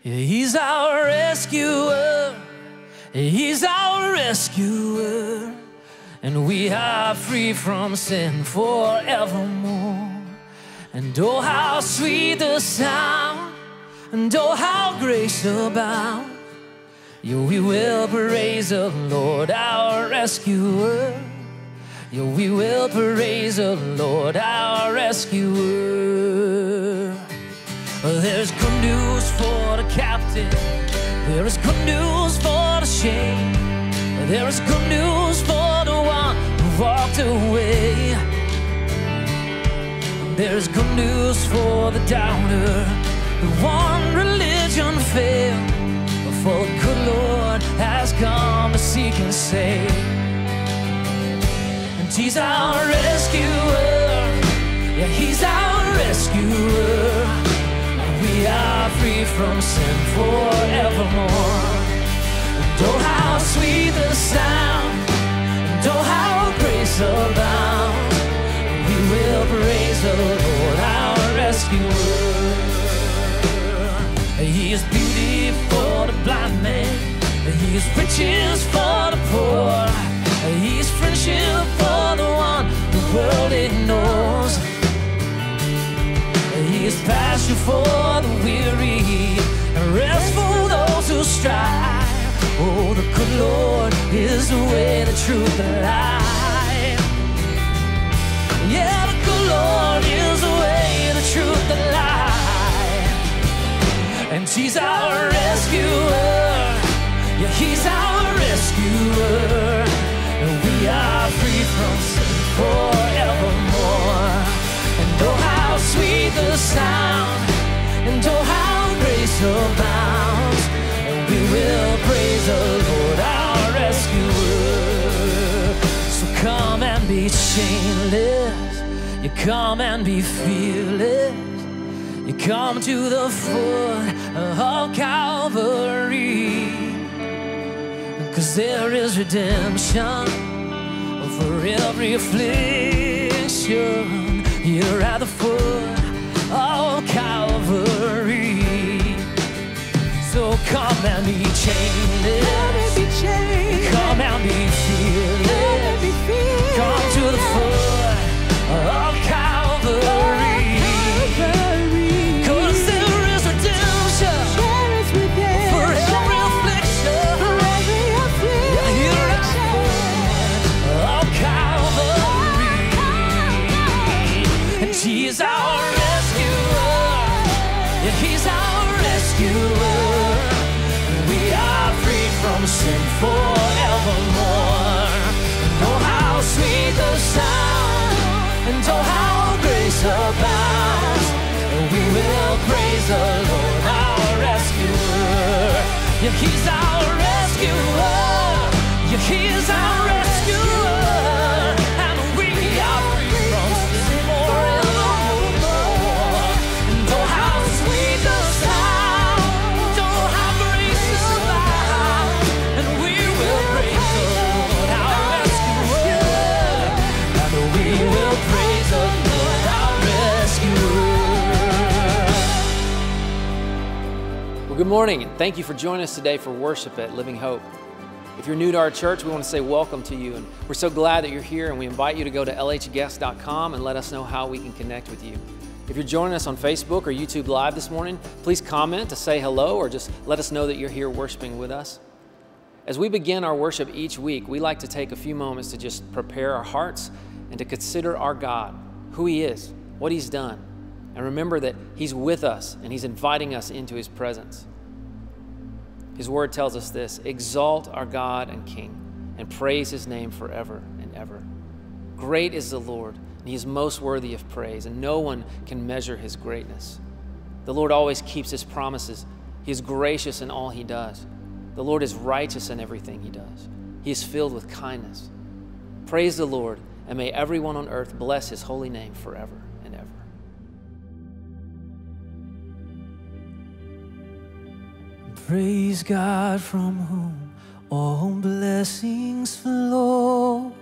He's our rescuer. He's our rescuer. And we are free from sin forevermore. And oh, how sweet the sound. And oh, how grace abound. Yeah, we will praise the Lord, our rescuer. Yeah, we will praise the Lord, our rescuer. There's good news captain. There is good news for the shame. There is good news for the one who walked away. There's good news for the doubter, the one religion failed. For the good Lord has come to seek and save. And He's our rescuer. Yeah, He's our rescuer. We are free from sin forevermore. And oh, how sweet the sound. And oh, how grace abound. We will praise the Lord, our rescuer. He is beauty for the blind man. He is riches for the poor. He is friendship for the one the world ignores. Is passion for the weary and rest for those who strive. Oh, the good Lord is the way, the truth, the life. Yeah, the good Lord is the way, the truth, the life. And He's our rescuer. Yeah, He's our rescuer. And we are free from sin forevermore. Sweet the sound. And oh, how grace abounds. And we will praise the Lord, our rescuer. So come and be chainless. You come and be fearless. You come to the foot of Calvary. Cause there is redemption for every affliction. You're at the foot of Calvary. So come and be chainless. Come and be fearless. Thank you for joining us today for worship at Living Hope. If you're new to our church, we want to say welcome to you, and we're so glad that you're here, and we invite you to go to lhguest.com and let us know how we can connect with you. If you're joining us on Facebook or YouTube Live this morning, please comment to say hello or just let us know that you're here worshiping with us. As we begin our worship each week, we like to take a few moments to just prepare our hearts and to consider our God, who He is, what He's done, and remember that He's with us and He's inviting us into His presence. His word tells us this exalt our God and King and praise His name forever and ever. Great is the Lord, and He is most worthy of praise, and no one can measure His greatness. The Lord always keeps His promises. He is gracious in all He does. The Lord is righteous in everything He does. He is filled with kindness. Praise the Lord, and may everyone on earth bless His holy name forever Praise God from whom all blessings flow.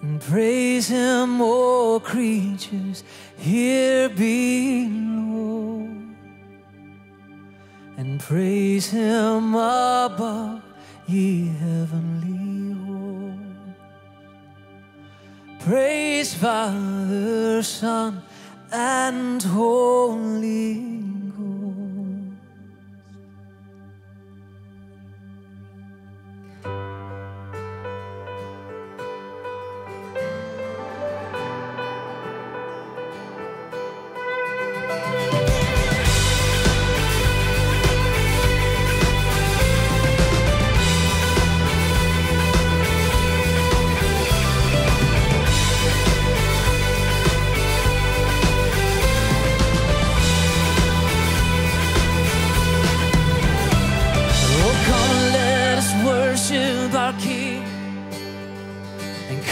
And praise Him, all creatures here below. and praise him above, ye heavenly hosts. Praise Father, Son, and Holy Ghost.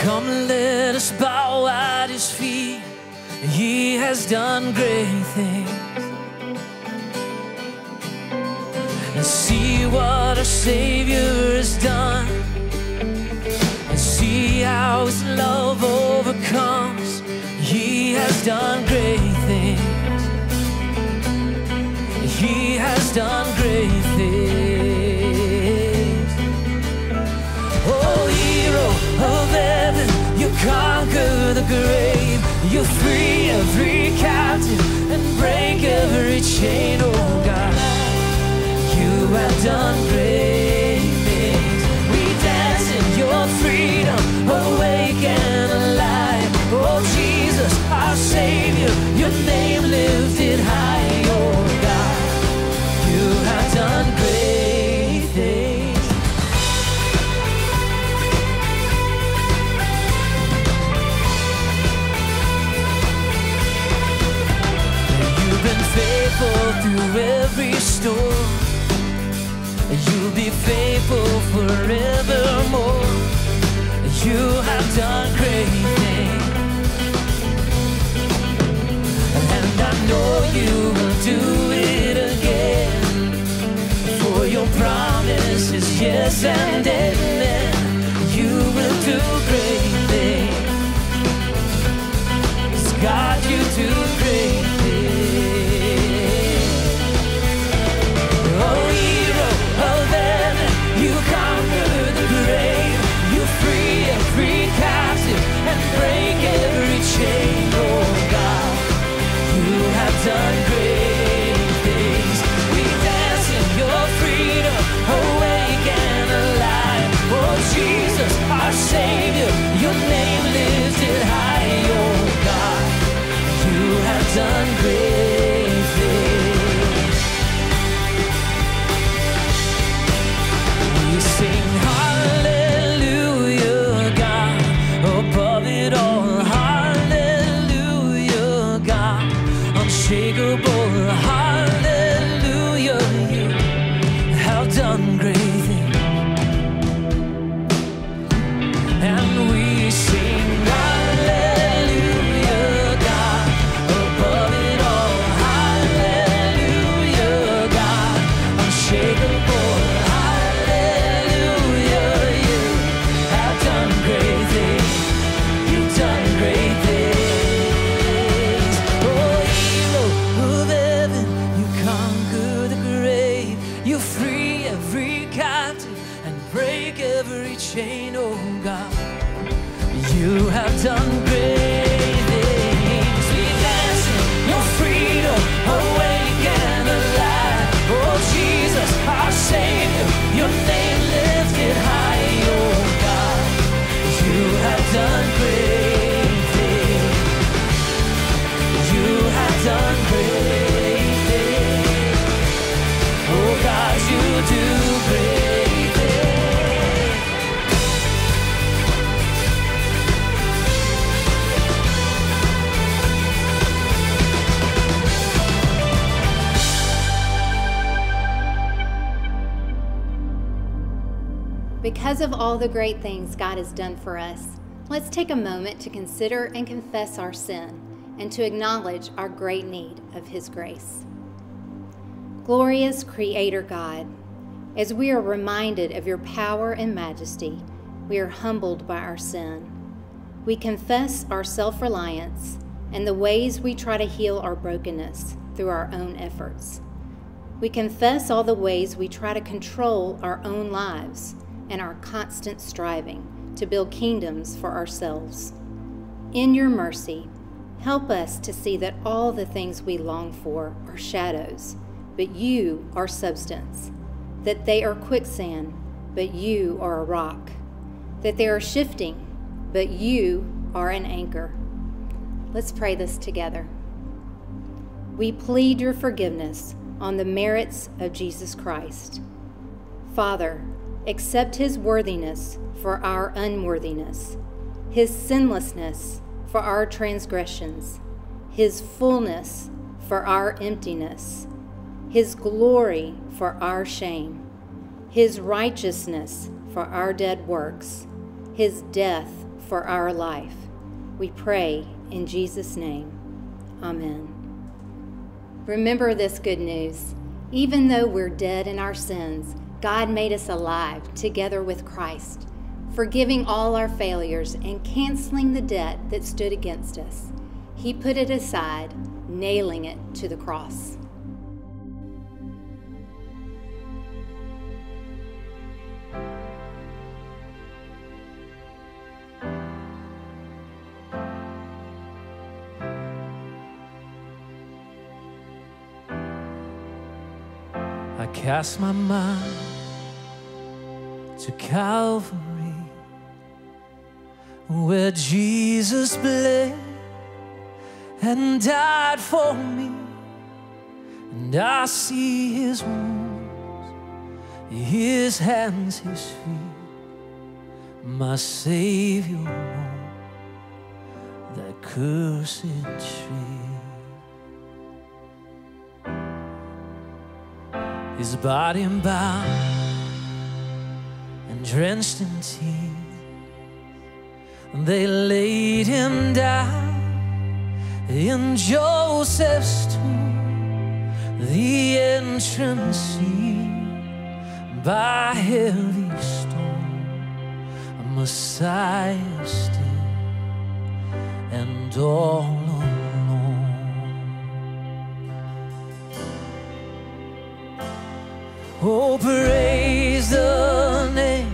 Come let us bow at his feet. He has done great things. And see what our Savior has done. And see how his love overcomes. He has done great things. He has done great things. Oh, of heaven, you conquer the grave. You free every captive and break every chain. Oh, God, you have done great things. We dance in your freedom, awake and alive. Oh, Jesus, our Savior, your name lifted high. Faithful through every storm. You'll be faithful forevermore. You have done great things. And I know you will do it again. For your promise is yes and amen. You will do great things. God, you do great Savior, all the great things God has done for us, let's take a moment to consider and confess our sin and to acknowledge our great need of His grace. Glorious Creator God, as we are reminded of your power and majesty, we are humbled by our sin. We confess our self reliance and the ways we try to heal our brokenness through our own efforts. We confess all the ways we try to control our own lives and our constant striving to build kingdoms for ourselves. In your mercy, help us to see that all the things we long for are shadows, but you are substance, that they are quicksand, but you are a rock, that they are shifting, but you are an anchor. Let's pray this together. We plead your forgiveness on the merits of Jesus Christ. Father, accept his worthiness for our unworthiness, his sinlessness for our transgressions, his fullness for our emptiness, his glory for our shame, his righteousness for our dead works, his death for our life. We pray in Jesus' name. Amen. Remember this good news. Even though we're dead in our sins, God made us alive together with Christ, forgiving all our failures and canceling the debt that stood against us. He put it aside, nailing it to the cross. I cast my mind to Calvary, where Jesus bled and died for me, and I see his wounds, his hands, his feet, my Savior on that cursed tree. his body bound drenched in tears. They laid him down in Joseph's tomb, the entrance sealed by heavy stone, a Messiah still and all alone. Oh, praise the name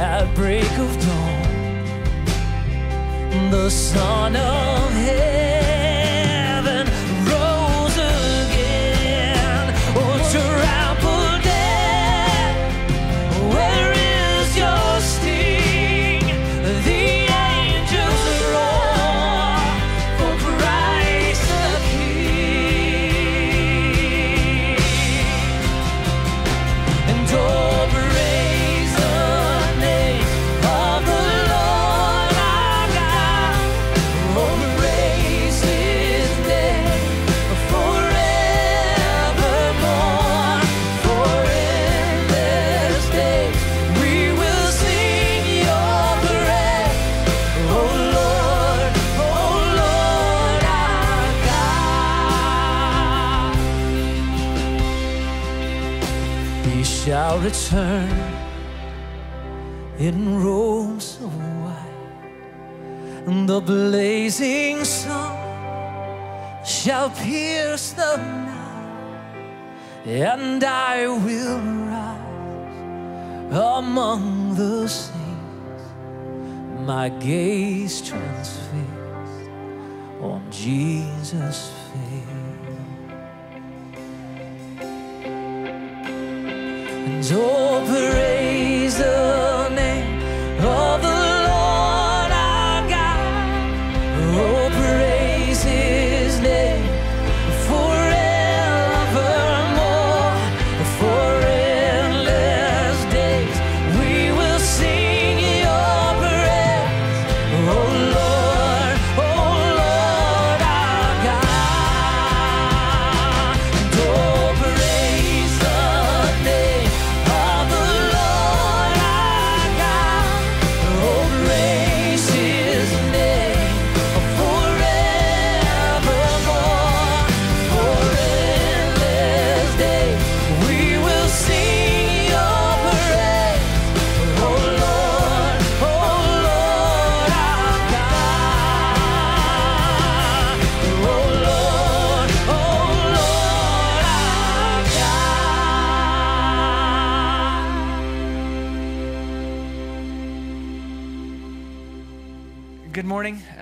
at break of dawn, the Son of Heaven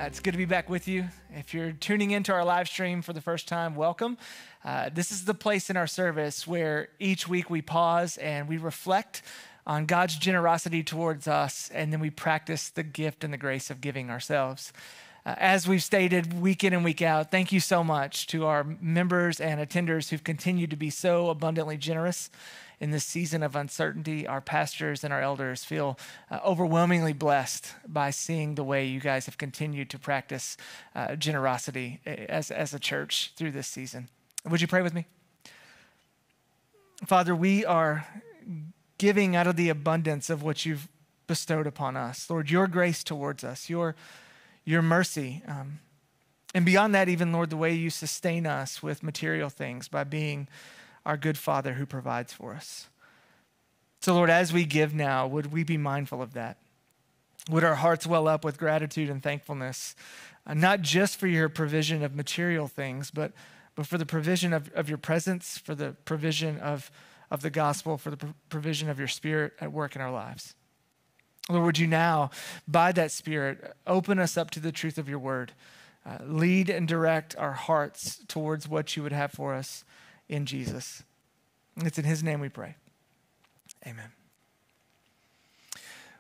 it's good to be back with you. If you're tuning into our live stream for the first time, welcome. Uh, this is the place in our service where each week we pause and we reflect on God's generosity towards us, and then we practice the gift and the grace of giving ourselves. Uh, as we've stated week in and week out, thank you so much to our members and attenders who've continued to be so abundantly generous in this season of uncertainty, our pastors and our elders feel uh, overwhelmingly blessed by seeing the way you guys have continued to practice uh, generosity uh, as, as a church through this season. Would you pray with me? Father, we are giving out of the abundance of what you've bestowed upon us. Lord, your grace towards us, your, your mercy. Um, and beyond that, even, Lord, the way you sustain us with material things by being our good Father who provides for us. So, Lord, as we give now, would we be mindful of that? Would our hearts well up with gratitude and thankfulness, uh, not just for your provision of material things, but, but for the provision of, of your presence, for the provision of, of the gospel, for the provision of your spirit at work in our lives? Lord, would you now, by that spirit, open us up to the truth of your word? Uh, lead and direct our hearts towards what you would have for us in Jesus. It's in his name we pray. Amen.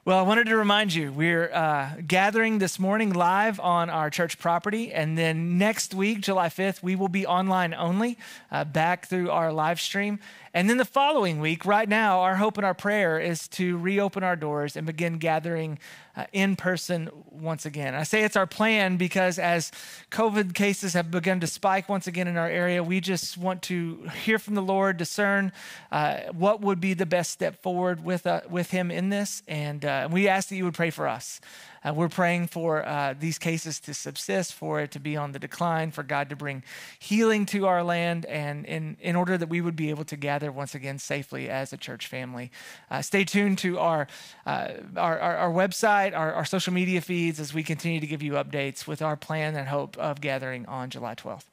Well, I wanted to remind you, we're uh, gathering this morning live on our church property. And then next week, July 5th, we will be online only, uh, back through our live stream. And then the following week, right now, our hope and our prayer is to reopen our doors and begin gathering uh, in person once again. I say it's our plan because as COVID cases have begun to spike once again in our area, we just want to hear from the Lord, discern uh, what would be the best step forward with, uh, with Him in this. And uh, we ask that you would pray for us. Uh, we're praying for uh, these cases to subsist, for it to be on the decline, for God to bring healing to our land, and in, in order that we would be able to gather once again safely as a church family. Uh, stay tuned to our, uh, our, our, our, website, our, our social media feeds as we continue to give you updates with our plan and hope of gathering on July 12th.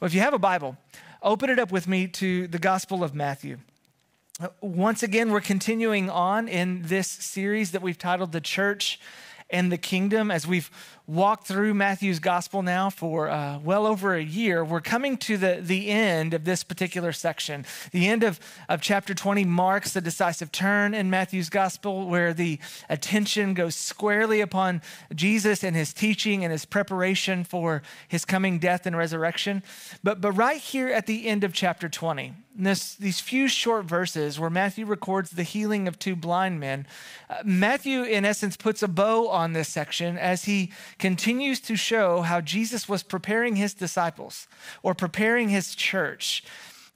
Well, if you have a Bible, open it up with me to the Gospel of Matthew. Uh, once again, we're continuing on in this series that we've titled The Church and the kingdom. As we've walked through Matthew's gospel now for uh, well over a year, we're coming to the, the end of this particular section. The end of, of chapter 20 marks the decisive turn in Matthew's gospel where the attention goes squarely upon Jesus and his teaching and his preparation for his coming death and resurrection. But, but right here at the end of chapter 20, this, these few short verses where Matthew records the healing of two blind men, uh, Matthew, in essence, puts a bow on this section as he continues to show how Jesus was preparing his disciples or preparing his church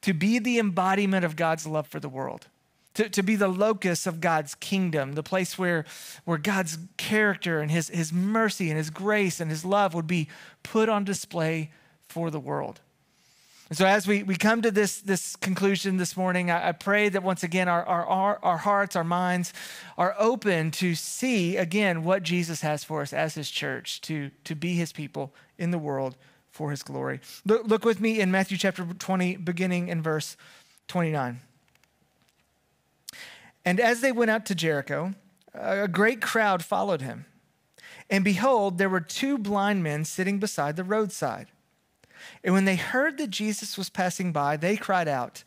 to be the embodiment of God's love for the world. To, to be the locus of God's kingdom, the place where, where God's character and his, his mercy and his grace and his love would be put on display for the world. And so, as we, we come to this, this conclusion this morning, I, I pray that once again our, our, our hearts, our minds are open to see again what Jesus has for us as his church, to, to be his people in the world for his glory. Look, look with me in Matthew chapter 20, beginning in verse 29. And as they went out to Jericho, a great crowd followed him. And behold, there were two blind men sitting beside the roadside. And when they heard that Jesus was passing by, they cried out,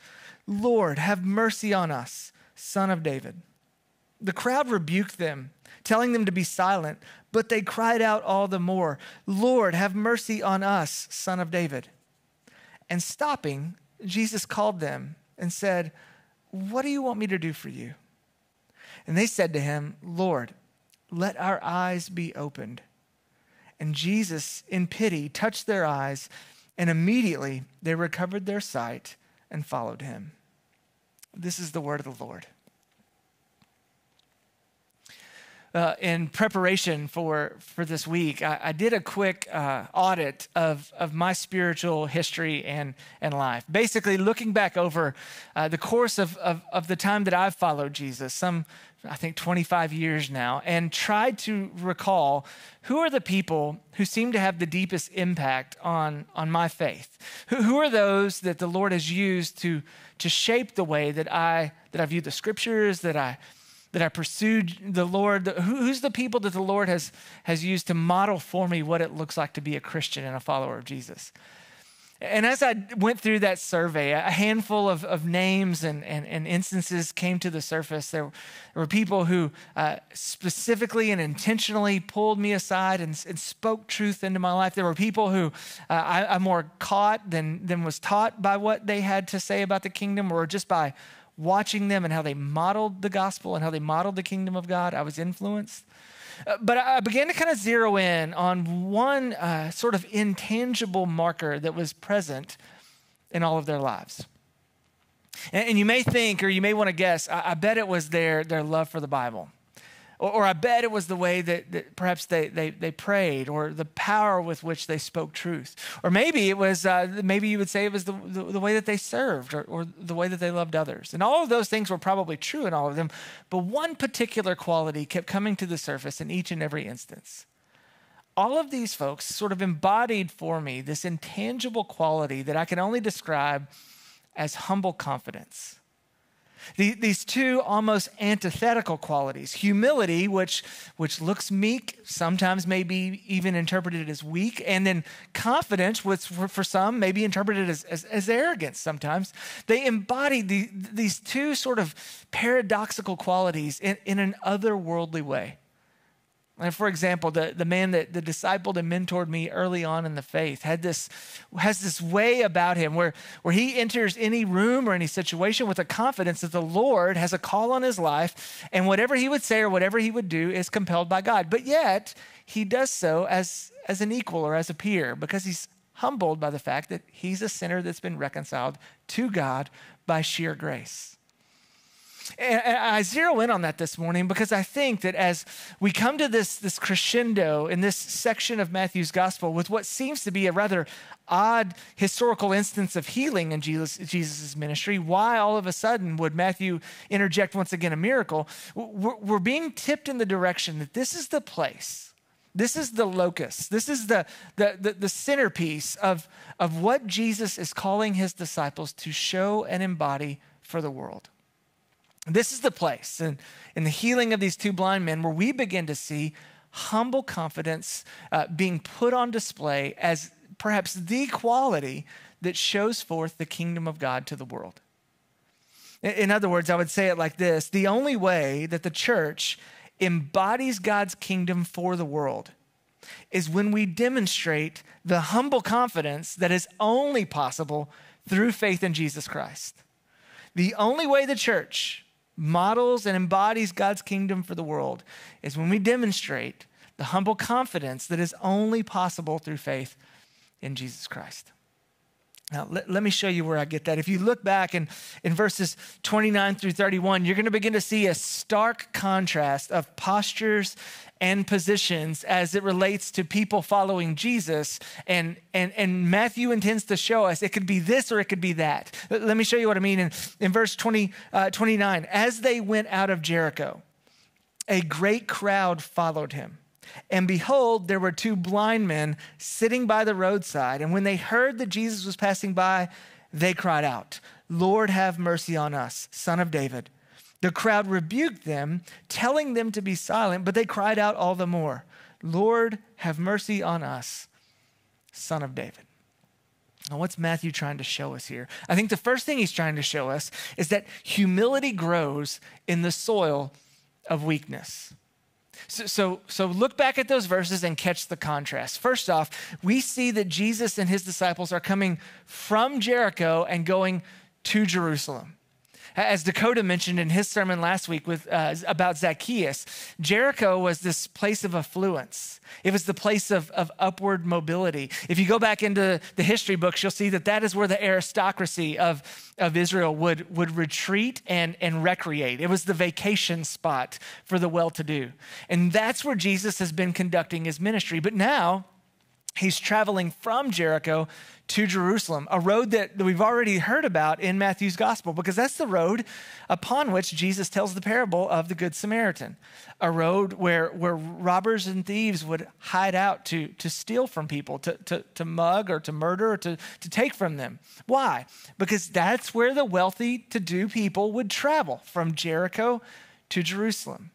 Lord, have mercy on us, son of David. The crowd rebuked them, telling them to be silent, but they cried out all the more, Lord, have mercy on us, son of David. And stopping, Jesus called them and said, What do you want me to do for you? And they said to him, Lord, let our eyes be opened. And Jesus, in pity, touched their eyes and immediately they recovered their sight and followed him. This is the word of the Lord. Uh, in preparation for, for this week, I, I did a quick uh, audit of, of my spiritual history and, and life. Basically, looking back over uh, the course of, of, of the time that I've followed Jesus, some I think 25 years now, and tried to recall who are the people who seem to have the deepest impact on, on my faith. Who, who are those that the Lord has used to, to shape the way that I, that I view the scriptures, that I, that I pursued the Lord. Who's the people that the Lord has, has used to model for me what it looks like to be a Christian and a follower of Jesus? And as I went through that survey, a handful of, of names and, and, and instances came to the surface. There, were people who uh, specifically and intentionally pulled me aside and, and, spoke truth into my life. There were people who uh, I, I more caught than, than was taught by what they had to say about the kingdom or just by watching them and how they modeled the gospel and how they modeled the kingdom of God. I was influenced. Uh, but I began to kind of zero in on one uh, sort of intangible marker that was present in all of their lives. And, and you may think, or you may want to guess, I, I bet it was their, their love for the Bible. Or, or I bet it was the way that, that perhaps they, they, they prayed or the power with which they spoke truth. Or maybe it was, uh, maybe you would say it was the, the, the way that they served or, or the way that they loved others. And all of those things were probably true in all of them. But one particular quality kept coming to the surface in each and every instance all of these folks sort of embodied for me this intangible quality that I can only describe as humble confidence. These two almost antithetical qualities humility, which, which looks meek, sometimes may be even interpreted as weak, and then confidence, which for, for some may be interpreted as, as, as arrogance sometimes. They embody the, these two sort of paradoxical qualities in, in an otherworldly way. And for example, the, the man that the discipled and mentored me early on in the faith had this, has this way about him where, where he enters any room or any situation with a confidence that the Lord has a call on his life, and whatever he would say or whatever he would do is compelled by God. But yet, he does so as, as an equal or as a peer because he's humbled by the fact that he's a sinner that's been reconciled to God by sheer grace. And I zero in on that this morning because I think that as we come to this, this crescendo in this section of Matthew's gospel with what seems to be a rather odd historical instance of healing in Jesus' Jesus's ministry, why all of a sudden would Matthew interject once again a miracle? We're, we're being tipped in the direction that this is the place. This is the locus. This is the, the, the, the centerpiece of, of what Jesus is calling his disciples to show and embody for the world. This is the place in, in the healing of these two blind men where we begin to see humble confidence uh, being put on display as perhaps the quality that shows forth the kingdom of God to the world. In, in other words, I would say it like this the only way that the church embodies God's kingdom for the world is when we demonstrate the humble confidence that is only possible through faith in Jesus Christ. The only way the church models and embodies God's kingdom for the world is when we demonstrate the humble confidence that is only possible through faith in Jesus Christ. Now, let, let, me show you where I get that. If you look back in, in verses 29 through 31, you're going to begin to see a stark contrast of postures and positions as it relates to people following Jesus. And, and, and Matthew intends to show us it could be this or it could be that. Let me show you what I mean. In, in verse 20, uh, 29, as they went out of Jericho, a great crowd followed him. And behold, there were two blind men sitting by the roadside. And when they heard that Jesus was passing by, they cried out, Lord, have mercy on us, son of David. The crowd rebuked them, telling them to be silent, but they cried out all the more, Lord, have mercy on us, son of David. Now, what's Matthew trying to show us here? I think the first thing he's trying to show us is that humility grows in the soil of weakness. So, so, so, look back at those verses and catch the contrast. First off, we see that Jesus and his disciples are coming from Jericho and going to Jerusalem. As Dakota mentioned in his sermon last week with, uh, about Zacchaeus, Jericho was this place of affluence. It was the place of, of upward mobility. If you go back into the history books, you'll see that that is where the aristocracy of, of Israel would, would retreat and, and recreate. It was the vacation spot for the well to do. And that's where Jesus has been conducting his ministry. But now, he's traveling from Jericho to Jerusalem, a road that we've already heard about in Matthew's gospel, because that's the road upon which Jesus tells the parable of the Good Samaritan, a road where, where robbers and thieves would hide out to, to steal from people, to, to, to mug or to murder or to, to take from them. Why? Because that's where the wealthy to do people would travel from Jericho to Jerusalem.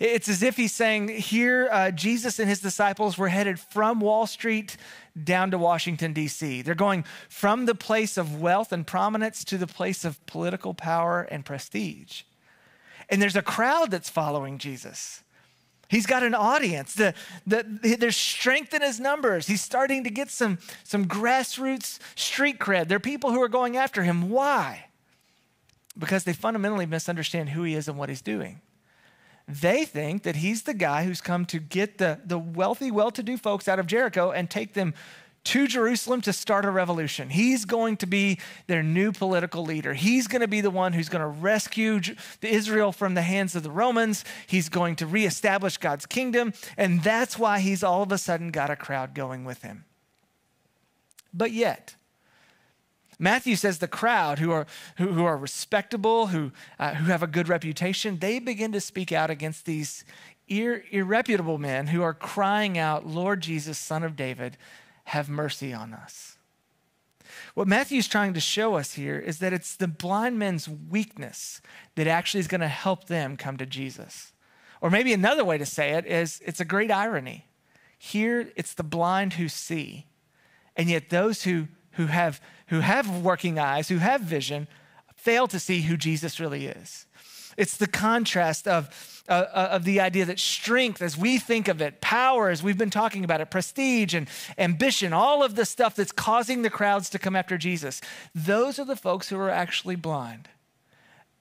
It's as if he's saying, here, uh, Jesus and his disciples were headed from Wall Street down to Washington, D.C. They're going from the place of wealth and prominence to the place of political power and prestige. And there's a crowd that's following Jesus. He's got an audience. The, the, there's strength in his numbers. He's starting to get some, some grassroots street cred. There are people who are going after him. Why? Because they fundamentally misunderstand who he is and what he's doing. They think that he's the guy who's come to get the, the wealthy, well to do folks out of Jericho and take them to Jerusalem to start a revolution. He's going to be their new political leader. He's going to be the one who's going to rescue Israel from the hands of the Romans. He's going to reestablish God's kingdom. And that's why he's all of a sudden got a crowd going with him. But yet, Matthew says the crowd who are, who, who are respectable, who, uh, who have a good reputation, they begin to speak out against these ir- irreputable men who are crying out, Lord Jesus, son of David, have mercy on us. What Matthew's trying to show us here is that it's the blind men's weakness that actually is going to help them come to Jesus. Or maybe another way to say it is it's a great irony. Here, it's the blind who see, and yet those who, who, have, who have working eyes, who have vision, fail to see who Jesus really is. It's the contrast of uh, uh, of the idea that strength, as we think of it, power, as we've been talking about it, prestige and ambition, all of the stuff that's causing the crowds to come after Jesus, those are the folks who are actually blind.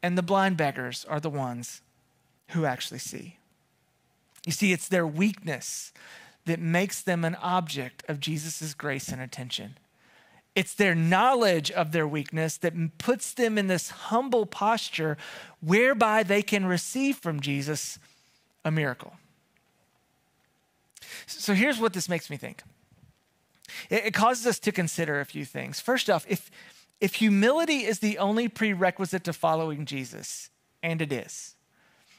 And the blind beggars are the ones who actually see. You see, it's their weakness that makes them an object of Jesus' grace and attention. It's their knowledge of their weakness that puts them in this humble posture whereby they can receive from Jesus a miracle. So here's what this makes me think it, causes us to consider a few things. First off, if, if humility is the only prerequisite to following Jesus, and it is,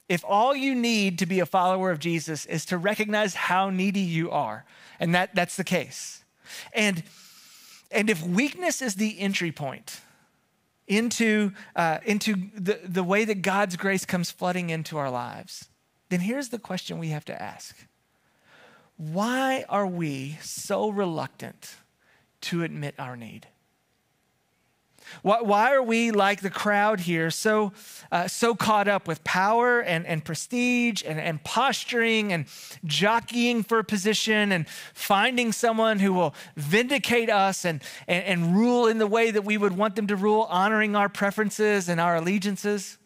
if all you need to be a follower of Jesus is to recognize how needy you are, and that, that's the case, and and if weakness is the entry point into, uh, into the, the way that God's grace comes flooding into our lives, then here's the question we have to ask Why are we so reluctant to admit our need? Why, why are we like the crowd here, so, uh, so caught up with power and, and prestige and, and posturing and jockeying for a position and finding someone who will vindicate us and, and, and rule in the way that we would want them to rule, honoring our preferences and our allegiances?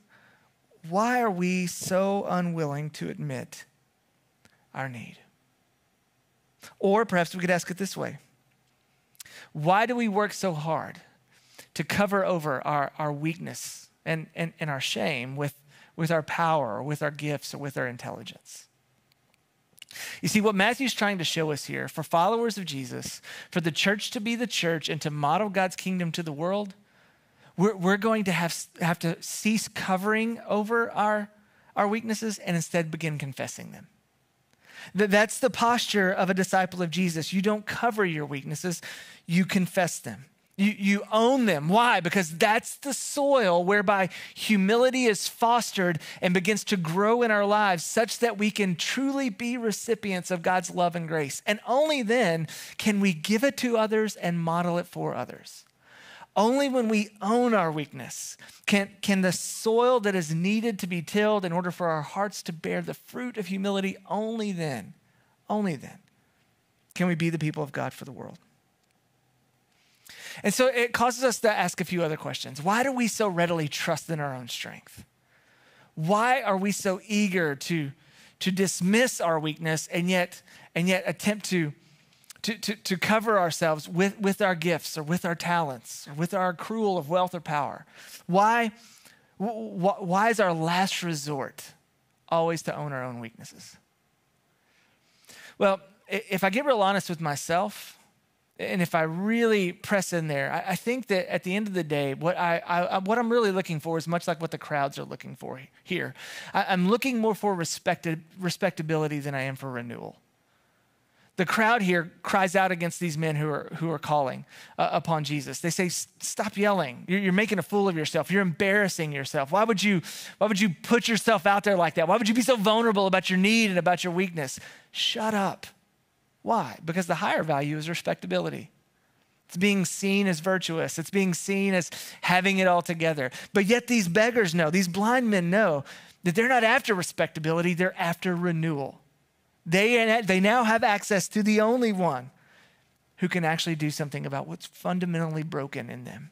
Why are we so unwilling to admit our need? Or perhaps we could ask it this way Why do we work so hard? To cover over our, our weakness and, and, and our shame with, with our power or with our gifts or with our intelligence. You see, what Matthew's trying to show us here for followers of Jesus, for the church to be the church and to model God's kingdom to the world, we're, we're going to have, have to cease covering over our, our weaknesses and instead begin confessing them. That's the posture of a disciple of Jesus. You don't cover your weaknesses, you confess them. You, you own them. Why? Because that's the soil whereby humility is fostered and begins to grow in our lives such that we can truly be recipients of God's love and grace. And only then can we give it to others and model it for others. Only when we own our weakness can, can the soil that is needed to be tilled in order for our hearts to bear the fruit of humility, only then, only then can we be the people of God for the world. And so it causes us to ask a few other questions. Why do we so readily trust in our own strength? Why are we so eager to, to dismiss our weakness and yet, and yet attempt to, to, to, to cover ourselves with, with our gifts or with our talents or with our accrual of wealth or power? Why, why is our last resort always to own our own weaknesses? Well, if I get real honest with myself, and if I really press in there, I, I, think that at the end of the day, what I, I, what I'm really looking for is much like what the crowds are looking for here. I, am looking more for respected, respectability than I am for renewal. the crowd here cries out against these men who are, who are calling uh, upon Jesus. They say, Stop yelling. You're, you're, making a fool of yourself. You're embarrassing yourself. Why would, you, why would you put yourself out there like that? Why would you be so vulnerable about your need and about your weakness? Shut up. Why? Because the higher value is respectability. It's being seen as virtuous. It's being seen as having it all together. But yet, these beggars know, these blind men know that they're not after respectability, they're after renewal. They, they now have access to the only one who can actually do something about what's fundamentally broken in them.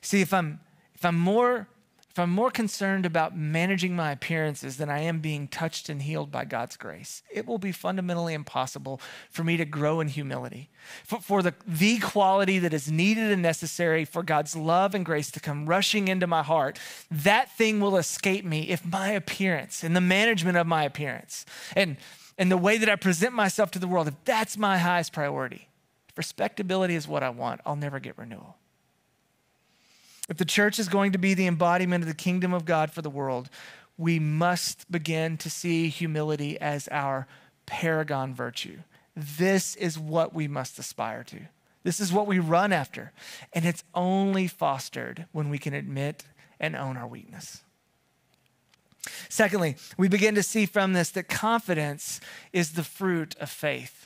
See, if I'm, if I'm more if I'm more concerned about managing my appearances than I am being touched and healed by God's grace, it will be fundamentally impossible for me to grow in humility. For, for, the, the quality that is needed and necessary for God's love and grace to come rushing into my heart, that thing will escape me if my appearance and the management of my appearance and, and the way that I present myself to the world, if that's my highest priority, if respectability is what I want, I'll never get renewal. If the church is going to be the embodiment of the kingdom of God for the world, we must begin to see humility as our paragon virtue. This is what we must aspire to. This is what we run after. And it's only fostered when we can admit and own our weakness. Secondly, we begin to see from this that confidence is the fruit of faith.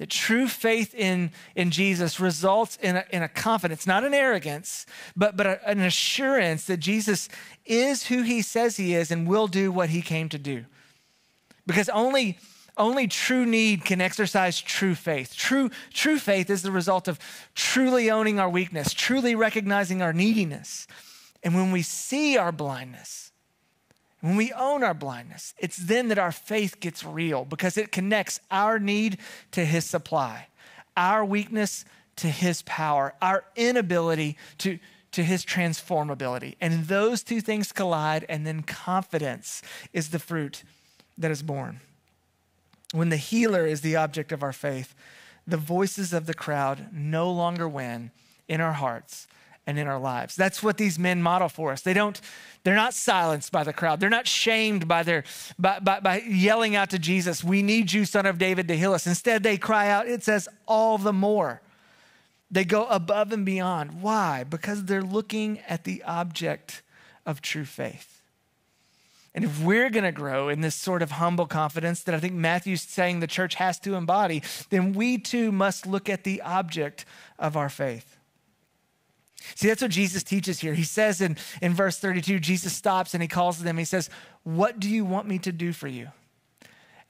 That true faith in, in Jesus results in a, in a confidence, not an arrogance, but, but a, an assurance that Jesus is who he says he is and will do what he came to do. Because only, only true need can exercise true faith. True, true faith is the result of truly owning our weakness, truly recognizing our neediness. And when we see our blindness, when we own our blindness, it's then that our faith gets real because it connects our need to His supply, our weakness to His power, our inability to, to His transformability. And those two things collide, and then confidence is the fruit that is born. When the healer is the object of our faith, the voices of the crowd no longer win in our hearts and in our lives. That's what these men model for us. They don't, they're not silenced by the crowd. They're not shamed by their by, by, by yelling out to Jesus, We need you, son of David, to heal us. Instead, they cry out, it says, all the more. They go above and beyond. Why? Because they're looking at the object of true faith. And if we're going to grow in this sort of humble confidence that I think Matthew's saying the church has to embody, then we too must look at the object of our faith. See, that's what Jesus teaches here. He says in, in verse 32, Jesus stops and he calls them. He says, What do you want me to do for you?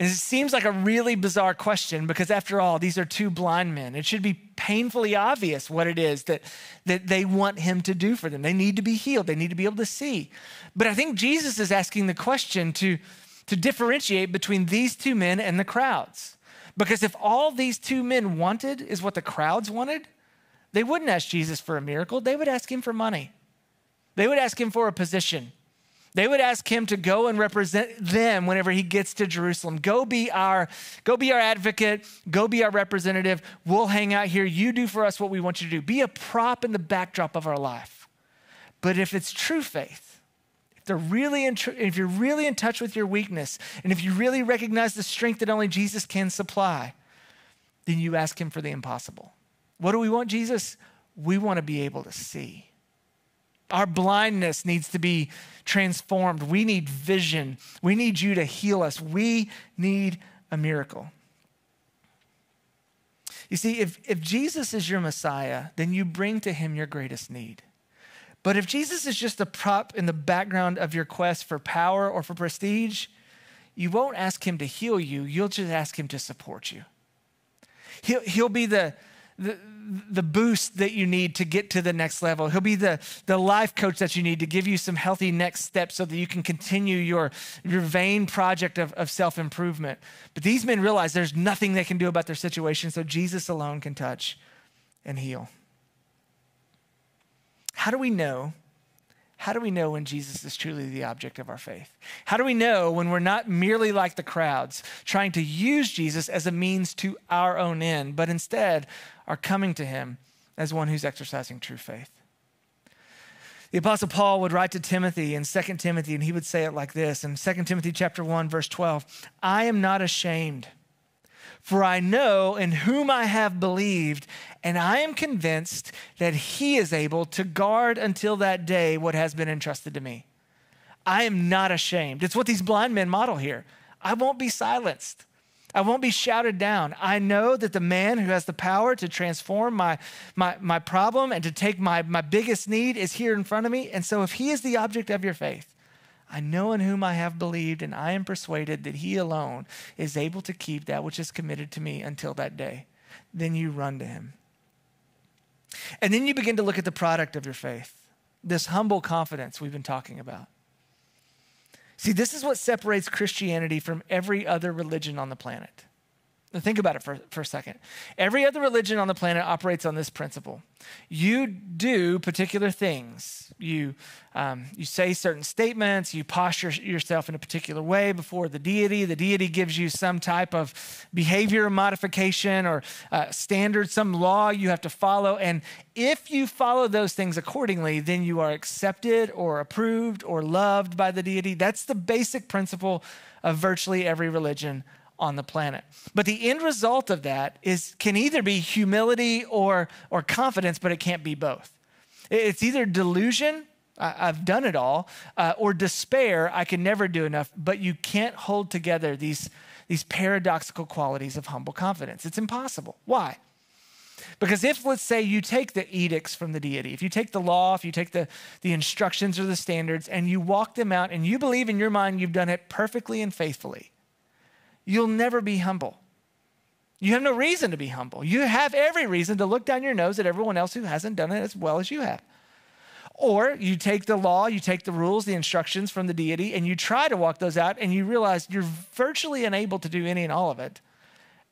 And it seems like a really bizarre question because, after all, these are two blind men. It should be painfully obvious what it is that, that they want him to do for them. They need to be healed, they need to be able to see. But I think Jesus is asking the question to, to differentiate between these two men and the crowds. Because if all these two men wanted is what the crowds wanted, they wouldn't ask Jesus for a miracle, they would ask him for money. They would ask him for a position. They would ask him to go and represent them whenever he gets to Jerusalem. Go be our go be our advocate, go be our representative. We'll hang out here. You do for us what we want you to do. Be a prop in the backdrop of our life. But if it's true faith, if they're really in tr- if you're really in touch with your weakness, and if you really recognize the strength that only Jesus can supply, then you ask him for the impossible. What do we want, Jesus? We want to be able to see. Our blindness needs to be transformed. We need vision. We need you to heal us. We need a miracle. You see, if, if Jesus is your Messiah, then you bring to him your greatest need. But if Jesus is just a prop in the background of your quest for power or for prestige, you won't ask him to heal you, you'll just ask him to support you. He'll, he'll be the, the, boost that you need to get to the next level. He'll be the, the life coach that you need to give you some healthy next steps so that you can continue your, your vain project of, of self improvement. But these men realize there's nothing they can do about their situation, so Jesus alone can touch and heal. How do we know how do we know when Jesus is truly the object of our faith? How do we know when we're not merely like the crowds, trying to use Jesus as a means to our own end, but instead are coming to him as one who's exercising true faith? The apostle Paul would write to Timothy in 2 Timothy and he would say it like this in 2 Timothy chapter 1 verse 12, I am not ashamed For I know in whom I have believed, and I am convinced that he is able to guard until that day what has been entrusted to me. I am not ashamed. It's what these blind men model here. I won't be silenced. I won't be shouted down. I know that the man who has the power to transform my, my, my problem and to take my, my biggest need is here in front of me. And so, if he is the object of your faith, I know in whom I have believed, and I am persuaded that he alone is able to keep that which is committed to me until that day. Then you run to him. And then you begin to look at the product of your faith, this humble confidence we've been talking about. See, this is what separates Christianity from every other religion on the planet. Think about it for, for a second. Every other religion on the planet operates on this principle. You do particular things. You, um, you say certain statements. You posture yourself in a particular way before the deity. The deity gives you some type of behavior modification or uh, standard, some law you have to follow. And if you follow those things accordingly, then you are accepted or approved or loved by the deity. That's the basic principle of virtually every religion on the planet. But the end result of that is can either be humility or or confidence, but it can't be both. It's either delusion, I, have done it all, uh, or despair, I can never do enough. But you can't hold together these these paradoxical qualities of humble confidence. It's impossible. Why? Because if, let's say, you take the edicts from the deity, if you take the law, if you take the, the instructions or the standards, and you walk them out and you believe in your mind you've done it perfectly and faithfully, you'll never be humble. You have no reason to be humble. You have every reason to look down your nose at everyone else who hasn't done it as well as you have. Or you take the law, you take the rules, the instructions from the deity, and you try to walk those out, and you realize you're virtually unable to do any and all of it.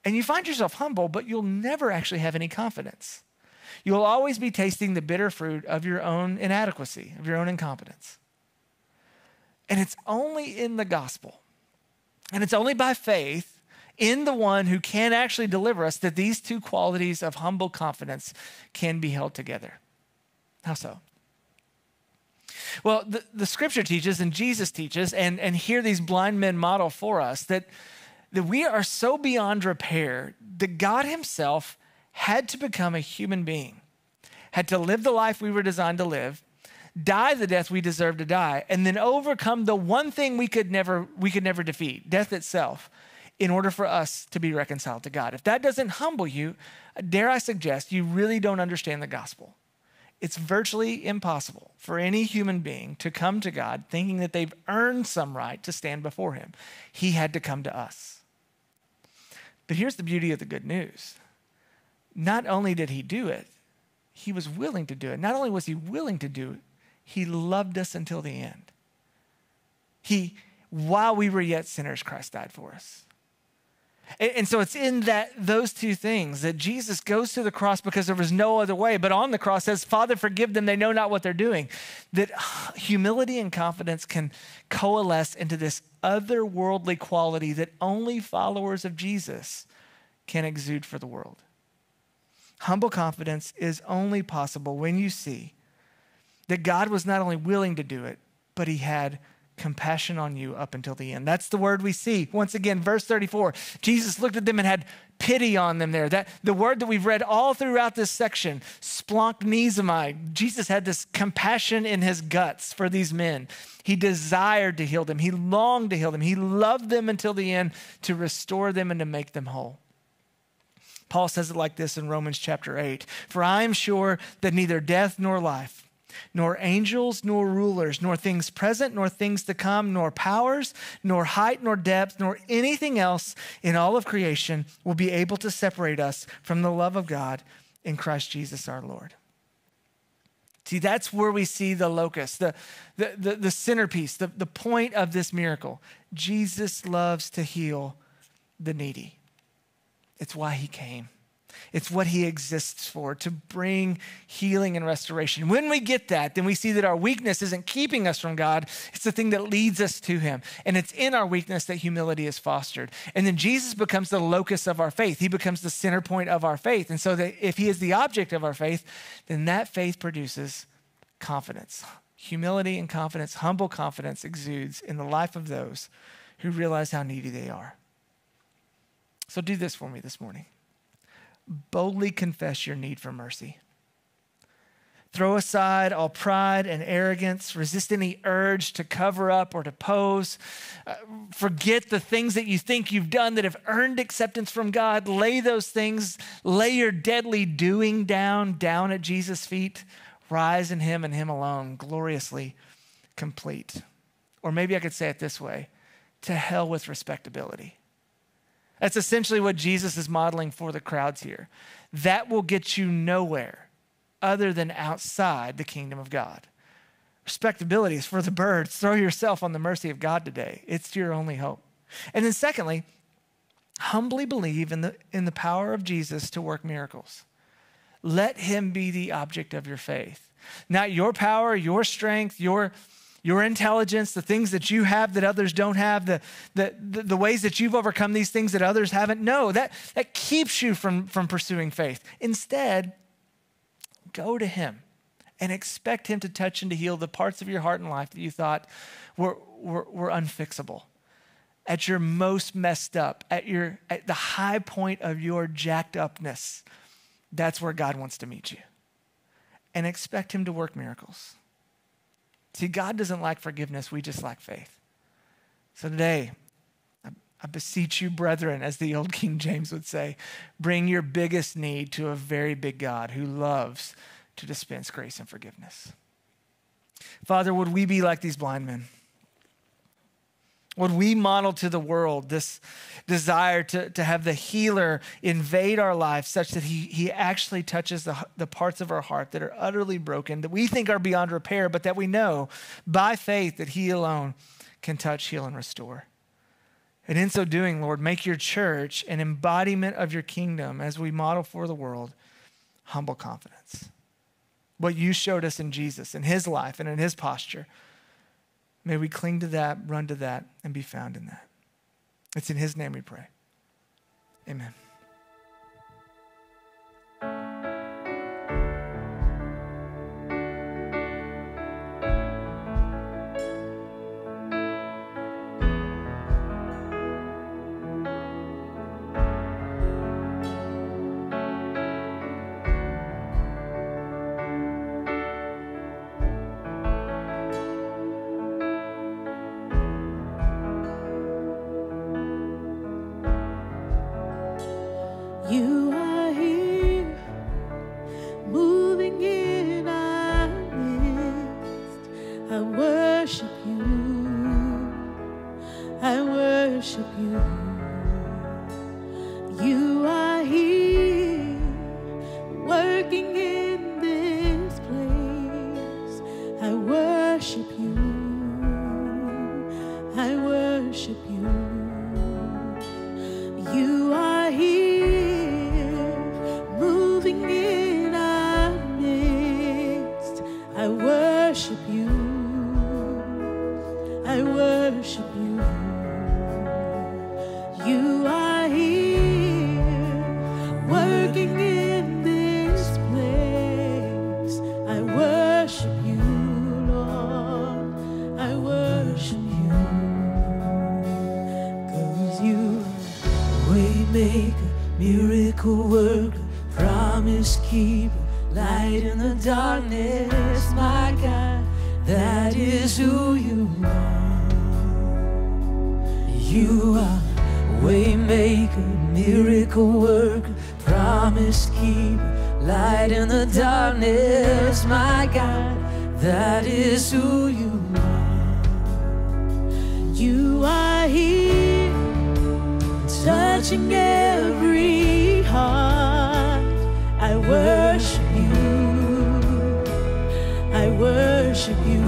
And you find yourself humble, but you'll never actually have any confidence. You'll always be tasting the bitter fruit of your own inadequacy, of your own incompetence. And it's only in the gospel and it's only by faith in the one who can actually deliver us that these two qualities of humble confidence can be held together. How so? Well, the, the scripture teaches and Jesus teaches, and, and here these blind men model for us that, that we are so beyond repair that God Himself had to become a human being, had to live the life we were designed to live, die the death we deserve to die, and then overcome the one thing we could never we could never defeat, death itself, in order for us to be reconciled to God. If that doesn't humble you, dare I suggest you really don't understand the gospel. It's virtually impossible for any human being to come to God thinking that they've earned some right to stand before him. He had to come to us. But here's the beauty of the good news. Not only did he do it, he was willing to do it. Not only was he willing to do it, he loved us until the end. He, while we were yet sinners, Christ died for us. And, and so it's in that those two things that Jesus goes to the cross because there was no other way, but on the cross says, Father, forgive them, they know not what they're doing. That humility and confidence can coalesce into this otherworldly quality that only followers of Jesus can exude for the world. Humble confidence is only possible when you see that God was not only willing to do it, but he had compassion on you up until the end. That's the word we see. Once again, verse 34. Jesus looked at them and had pity on them there. That the word that we've read all throughout this section, splanchnizomai. Jesus had this compassion in his guts for these men. He desired to heal them. He longed to heal them. He loved them until the end to restore them and to make them whole. Paul says it like this in Romans chapter 8 For I am sure that neither death nor life nor angels, nor rulers, nor things present, nor things to come, nor powers, nor height, nor depth, nor anything else in all of creation will be able to separate us from the love of God in Christ Jesus our Lord. See, that's where we see the locus, the, the, the, the centerpiece, the, the point of this miracle. Jesus loves to heal the needy. It's why he came. It's what he exists for, to bring healing and restoration. When we get that, then we see that our weakness isn't keeping us from God, it's the thing that leads us to him. And it's in our weakness that humility is fostered. And then Jesus becomes the locus of our faith, he becomes the center point of our faith. And so that if he is the object of our faith, then that faith produces confidence. Humility and confidence, humble confidence exudes in the life of those who realize how needy they are. So do this for me this morning. Boldly confess your need for mercy. Throw aside all pride and arrogance. Resist any urge to cover up or to pose. Uh, forget the things that you think you've done that have earned acceptance from God. Lay those things, lay your deadly doing down, down at Jesus' feet. Rise in Him and Him alone, gloriously complete. Or maybe I could say it this way to hell with respectability. That's essentially what Jesus is modeling for the crowds here. That will get you nowhere other than outside the kingdom of God. Respectability is for the birds. Throw yourself on the mercy of God today. It's your only hope. And then, secondly, humbly believe in the, in the power of Jesus to work miracles. Let him be the object of your faith. Not your power, your strength, your, your intelligence, the things that you have that others don't have, the, the, the, ways that you've overcome these things that others haven't. No, that, that keeps you from, from pursuing faith. Instead, Go to Him and expect Him to touch and to heal the parts of your heart and life that you thought were, were, were unfixable. At your most messed up, at, your, at the high point of your jacked upness, that's where God wants to meet you. And expect Him to work miracles. See, God doesn't like forgiveness, we just lack faith. So today, I beseech you, brethren, as the old King James would say, bring your biggest need to a very big God who loves to dispense grace and forgiveness. Father, would we be like these blind men? Would we model to the world this desire to, to have the healer invade our lives such that he, he actually touches the, the parts of our heart that are utterly broken, that we think are beyond repair, but that we know by faith that he alone can touch, heal, and restore? And in so doing, Lord, make your church an embodiment of your kingdom as we model for the world humble confidence. What you showed us in Jesus, in his life, and in his posture. May we cling to that, run to that, and be found in that. It's in his name we pray. Amen. worship you.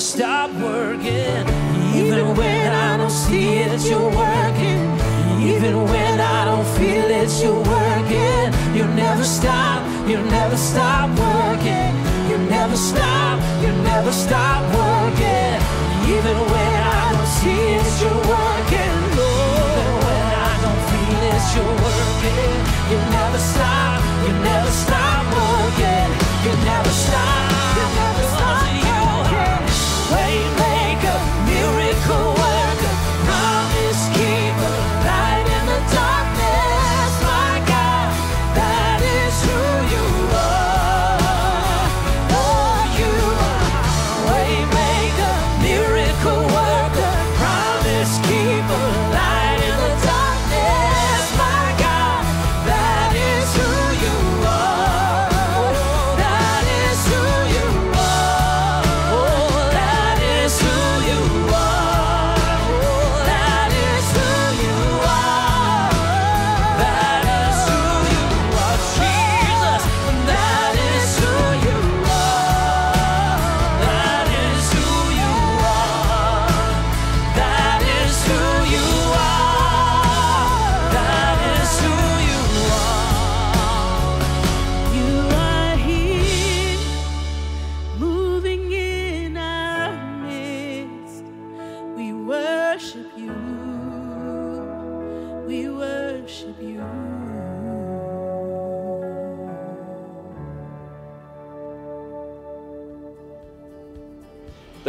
Stop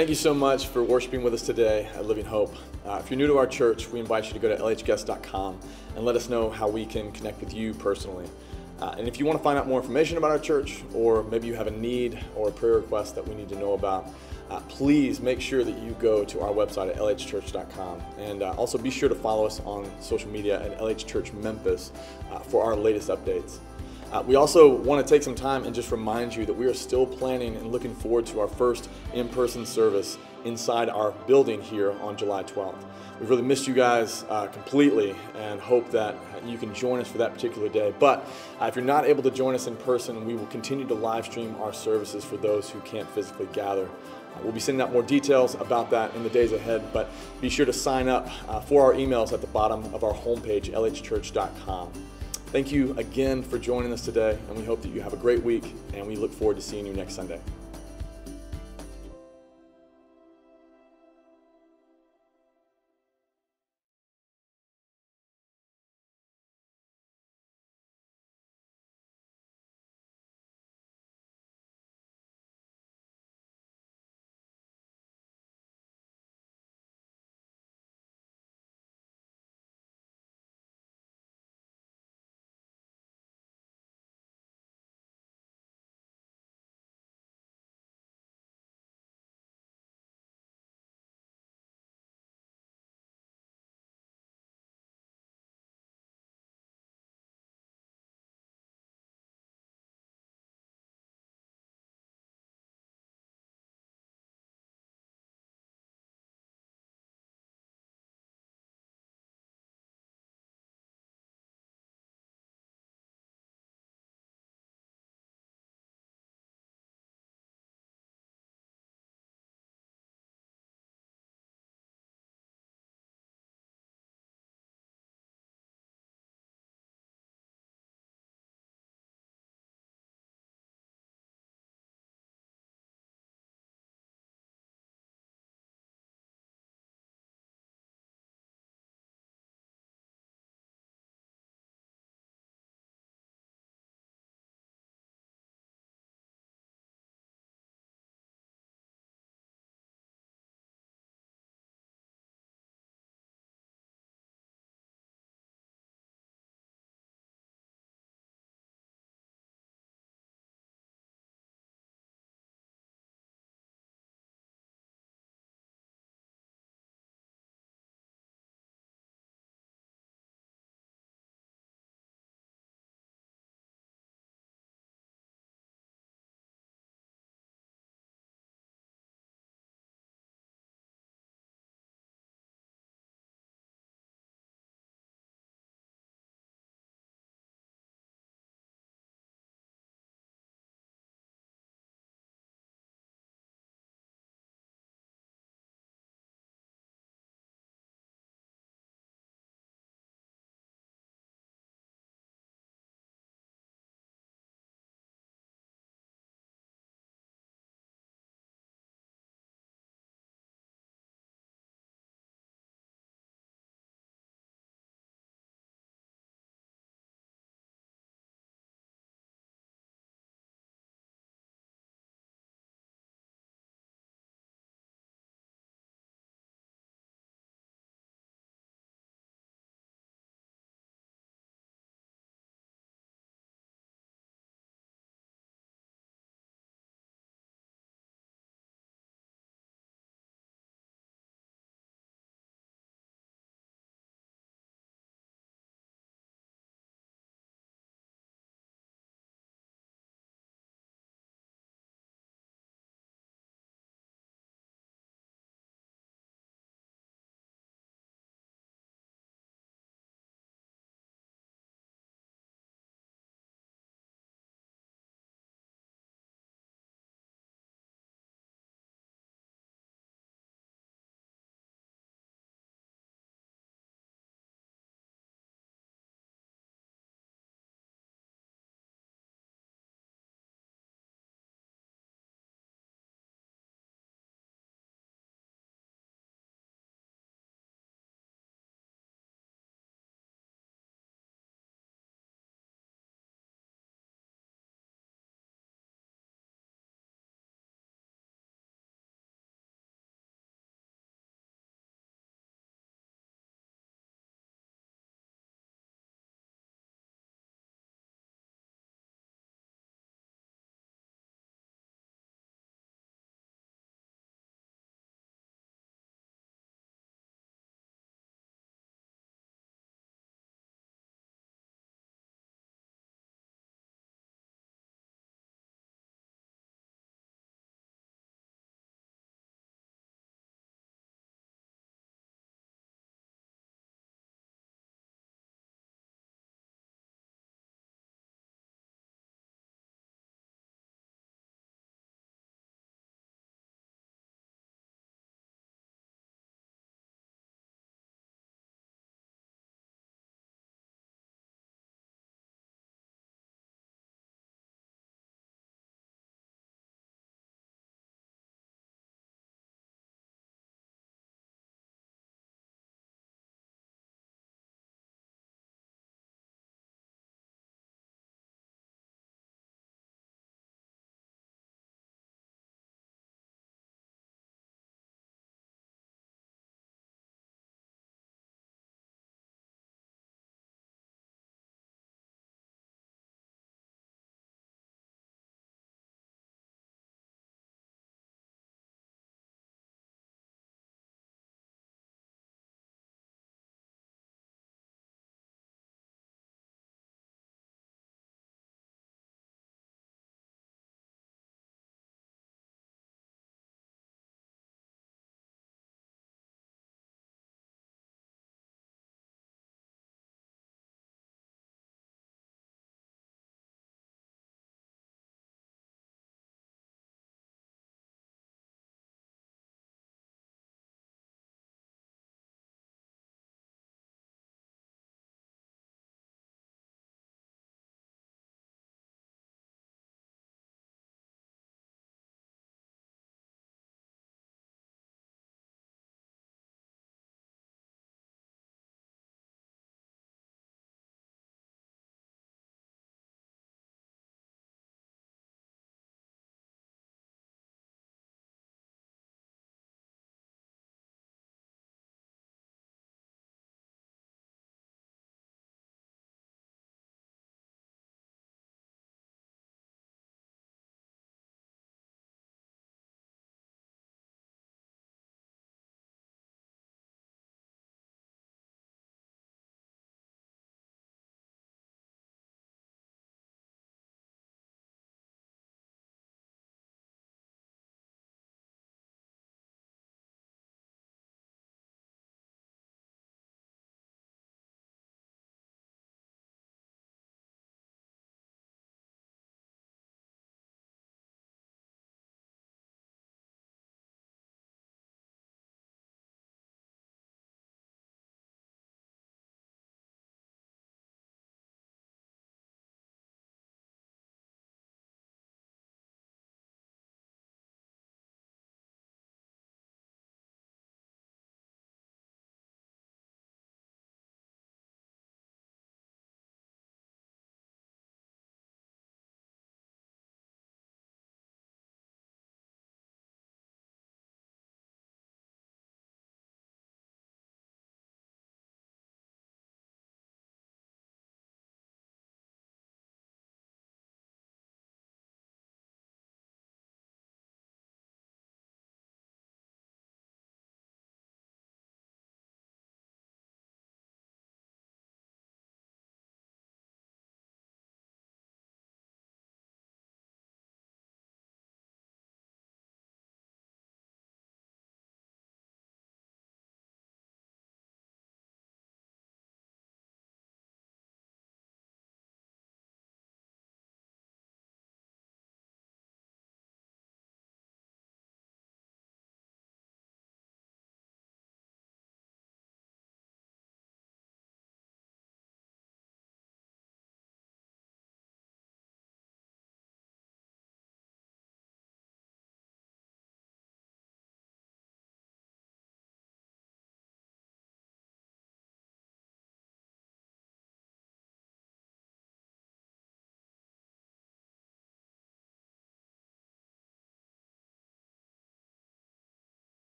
Thank you so much for worshiping with us today at Living Hope. Uh, if you're new to our church, we invite you to go to lhguest.com and let us know how we can connect with you personally. Uh, and if you want to find out more information about our church, or maybe you have a need or a prayer request that we need to know about, uh, please make sure that you go to our website at lhchurch.com. And uh, also be sure to follow us on social media at LH Church Memphis uh, for our latest updates. Uh, we also want to take some time and just remind you that we are still planning and looking forward to our first in person service inside our building here on July 12th. We've really missed you guys uh, completely and hope that you can join us for that particular day. But uh, if you're not able to join us in person, we will continue to live stream our services for those who can't physically gather. Uh, We'll be sending out more details about that in the days ahead, but be sure to sign up uh, for our emails at the bottom of our homepage, lhchurch.com. Thank you again for joining us today, and we hope that you have a great week, and we look forward to seeing you next Sunday.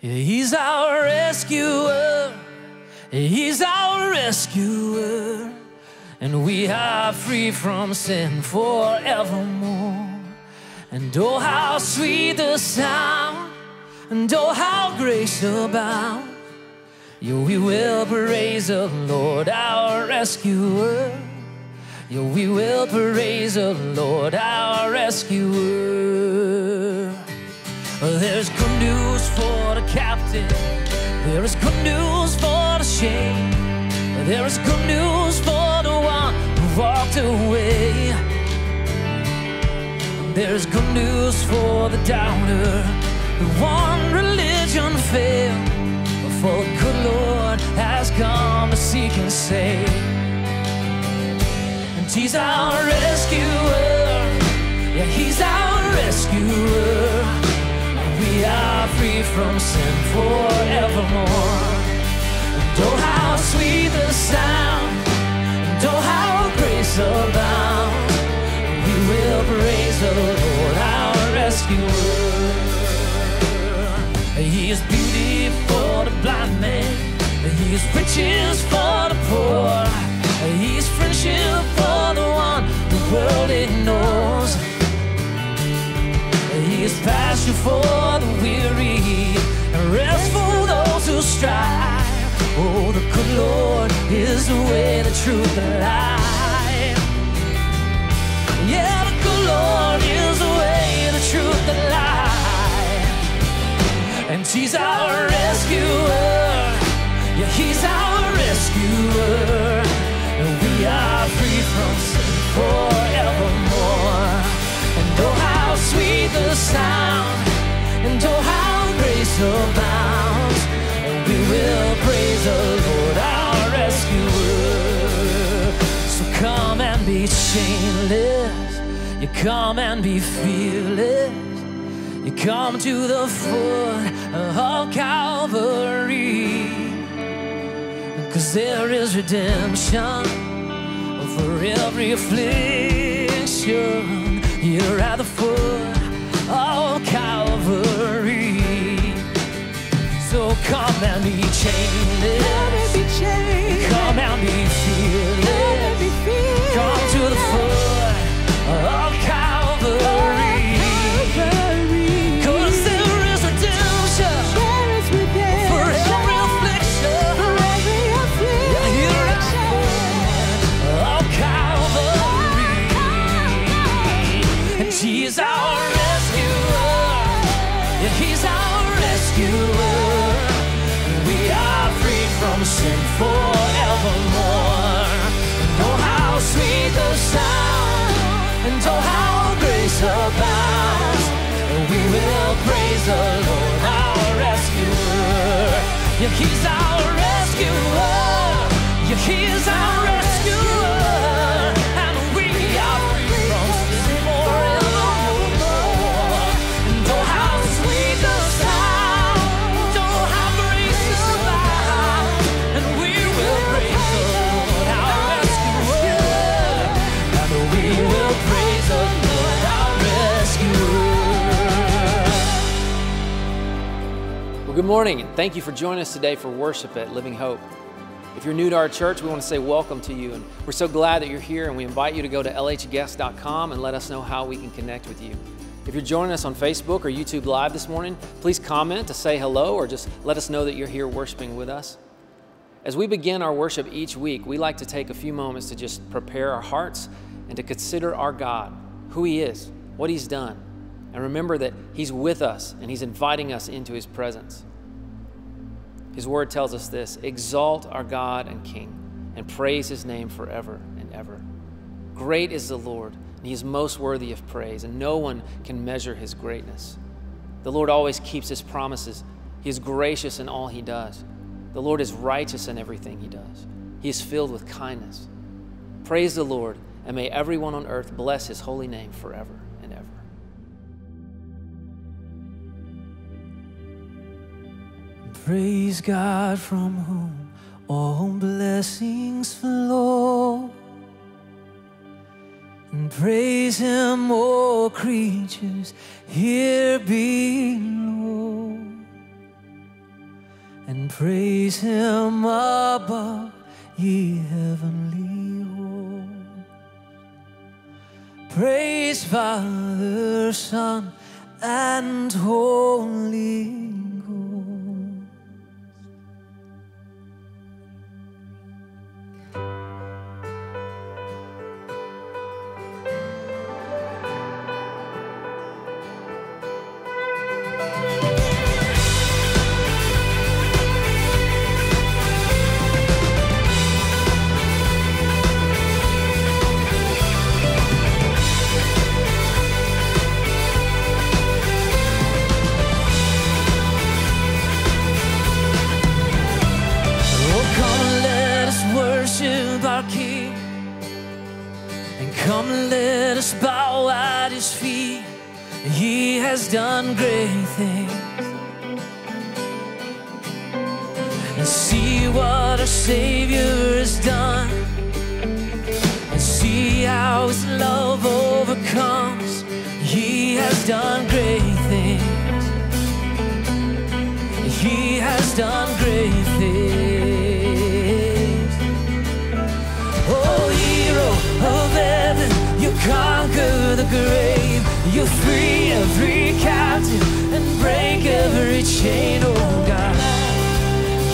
He's our rescuer. He's our rescuer. And we are free from sin forevermore. And oh, how sweet the sound. And oh, how grace abound. Yeah, we will praise the Lord, our rescuer. Yeah, we will praise the Lord, our rescuer. There's good news for the captain. There is good news for the shame. There is good news for the one who walked away. There's good news for the doubter, the one religion failed. For the good Lord has come to seek and save. And He's our rescuer. Yeah, He's our rescuer. We are free from sin forevermore. And oh, how sweet the sound. And oh, how grace abound. We will praise the Lord, our rescuer. He is beauty for the blind man. He is riches for the poor. He is friendship for the one the world ignores. Is passion for the weary and rest for those who strive. Oh, the good Lord is the way, the truth, the life. Yeah, the good Lord is the way, the truth, the life. And He's our rescuer. Yeah, He's our rescuer. And we are free from sin forevermore. Sweet the sound. And oh, how grace abounds. And we will praise the Lord, our rescuer. So come and be chainless. You come and be fearless. You come to the foot of Calvary. Cause there is redemption for every affliction. You're at the foot of Calvary. So come and be chainless. He's our morning, and thank you for joining us today for worship at Living Hope. If you're new to our church, we want to say welcome to you, and we're so glad that you're here, and we invite you to go to lhguest.com and let us know how we can connect with you. If you're joining us on Facebook or YouTube Live this morning, please comment to say hello or just let us know that you're here worshiping with us. As we begin our worship each week, we like to take a few moments to just prepare our hearts and to consider our God, who He is, what He's done, and remember that He's with us and He's inviting us into His presence. His word tells us this exalt our God and King and praise His name forever and ever. Great is the Lord, and He is most worthy of praise, and no one can measure His greatness. The Lord always keeps His promises, He is gracious in all He does. The Lord is righteous in everything He does, He is filled with kindness. Praise the Lord, and may everyone on earth bless His holy name forever Praise God from whom all blessings flow. And praise Him, all creatures here below. And praise him above, ye heavenly hosts. Praise Father, Son, and Holy Ghost. Come let us bow at his feet. He has done great things. And see what our Savior has done. And see how his love overcomes. He has done great things. He has done great things. Of heaven, you conquer the grave. You free every captive and break every chain. Oh, God,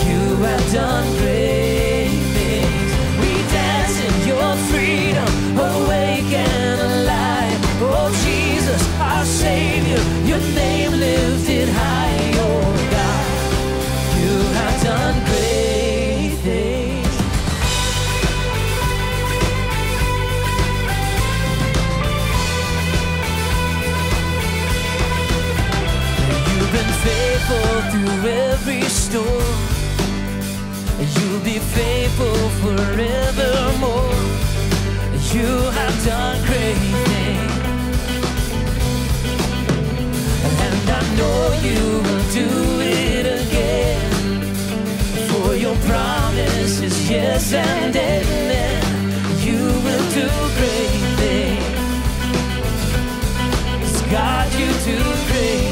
you have done great things. We dance in your freedom, awake and alive. Oh, Jesus, our Savior, your name lifted high. Faithful through every storm. You'll be faithful forevermore. You have done great things. And I know you will do it again. For your promise is yes and amen. You will do great things. God, you do great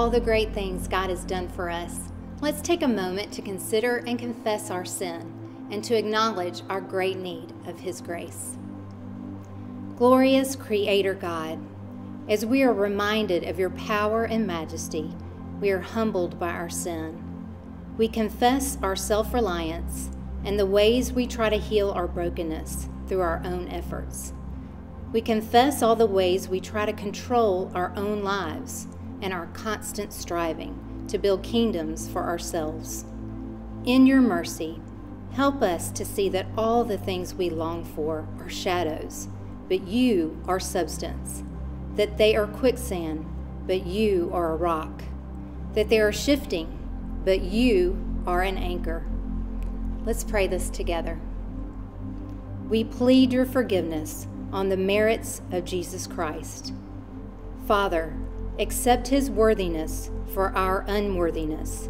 all the great things God has done for us, let's take a moment to consider and confess our sin and to acknowledge our great need of His grace. Glorious Creator God, as we are reminded of your power and majesty, we are humbled by our sin. We confess our self reliance and the ways we try to heal our brokenness through our own efforts. We confess all the ways we try to control our own lives and our constant striving to build kingdoms for ourselves. In your mercy, help us to see that all the things we long for are shadows, but you are substance, that they are quicksand, but you are a rock, that they are shifting, but you are an anchor. Let's pray this together. We plead your forgiveness on the merits of Jesus Christ. Father, accept his worthiness for our unworthiness,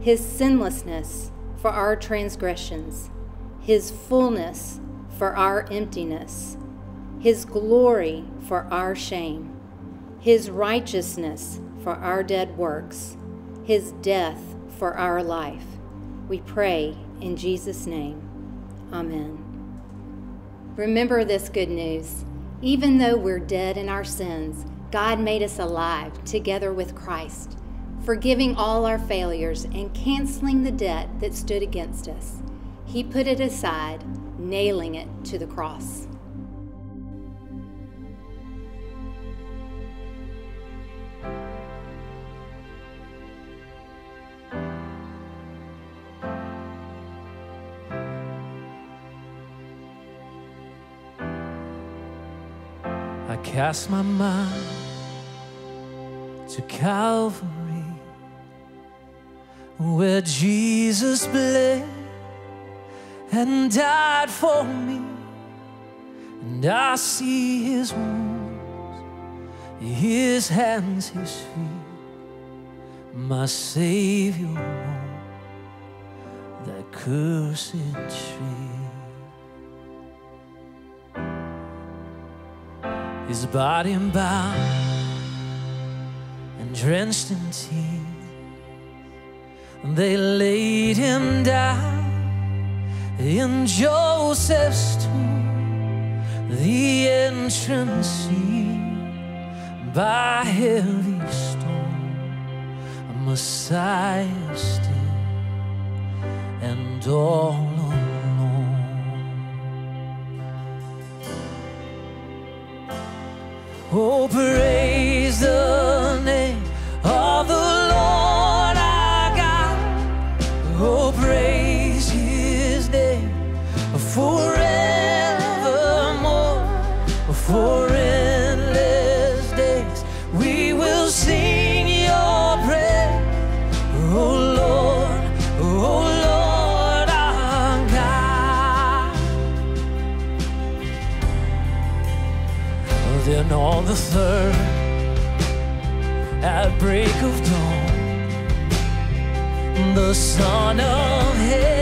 his sinlessness for our transgressions, his fullness for our emptiness, his glory for our shame, his righteousness for our dead works, his death for our life. We pray in Jesus' name. Amen. Remember this good news. Even though we're dead in our sins, God made us alive together with Christ, forgiving all our failures and canceling the debt that stood against us. He put it aside, nailing it to the cross. I cast my mind to Calvary, where Jesus bled and died for me, and I see his wounds, his hands, his feet, my Savior on that cursed tree. his body bound drenched in tears. They laid him down in Joseph's tomb, the entrance sealed by heavy stone, a Messiah still and all alone. Oh, praise the name Then on the third, at break of dawn, the Son of Heaven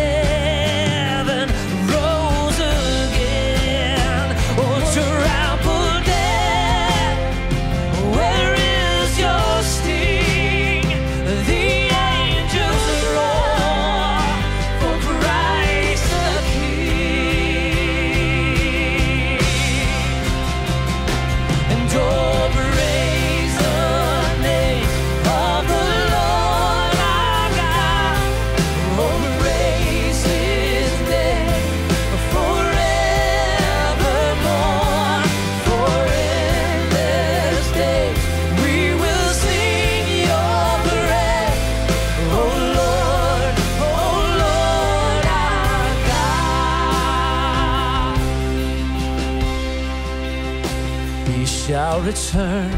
return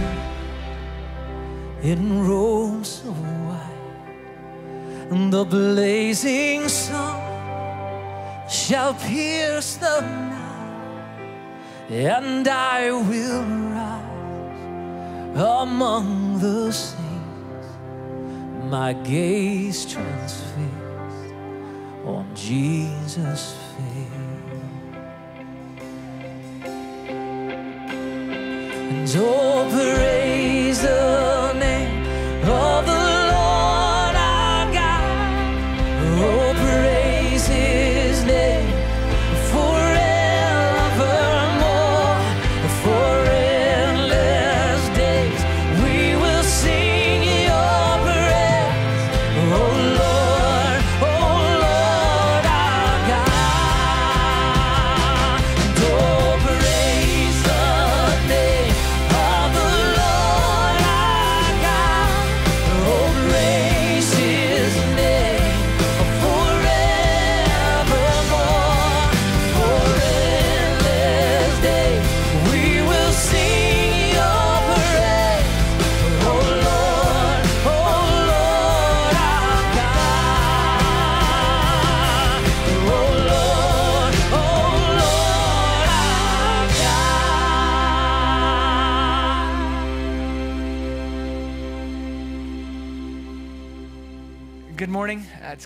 in robes of white, and the blazing sun shall pierce the night, and I will rise among the saints, my gaze transfixed on Jesus'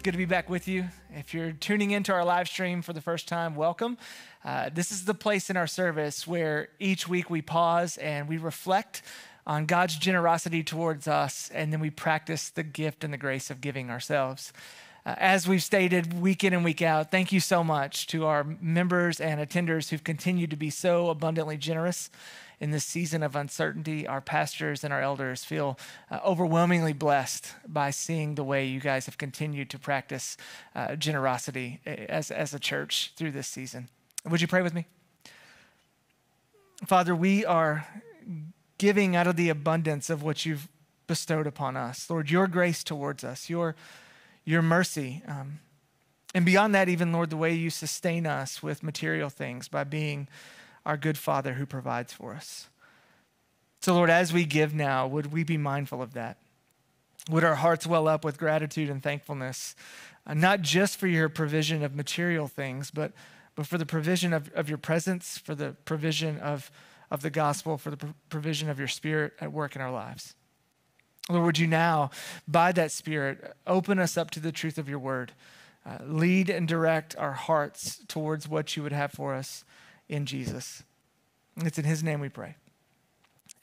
good to be back with you. If you're tuning into our live stream for the first time, welcome. Uh, this is the place in our service where each week we pause and we reflect on God's generosity towards us, and then we practice the gift and the grace of giving ourselves. Uh, as we've stated week in and week out, thank you so much to our members and attenders who've continued to be so abundantly generous in this season of uncertainty. Our pastors and our elders feel uh, overwhelmingly blessed by seeing the way you guys have continued to practice uh, generosity uh, as, as a church through this season. Would you pray with me? Father, we are giving out of the abundance of what you've bestowed upon us. Lord, your grace towards us, your, your mercy. Um, and beyond that, even, Lord, the way you sustain us with material things by being our good Father who provides for us. So, Lord, as we give now, would we be mindful of that? Would our hearts well up with gratitude and thankfulness, uh, not just for your provision of material things, but, but for the provision of, of your presence, for the provision of, of the gospel, for the pr- provision of your spirit at work in our lives? Lord, would you now, by that spirit, open us up to the truth of your word? Uh, lead and direct our hearts towards what you would have for us in Jesus. It's in his name we pray.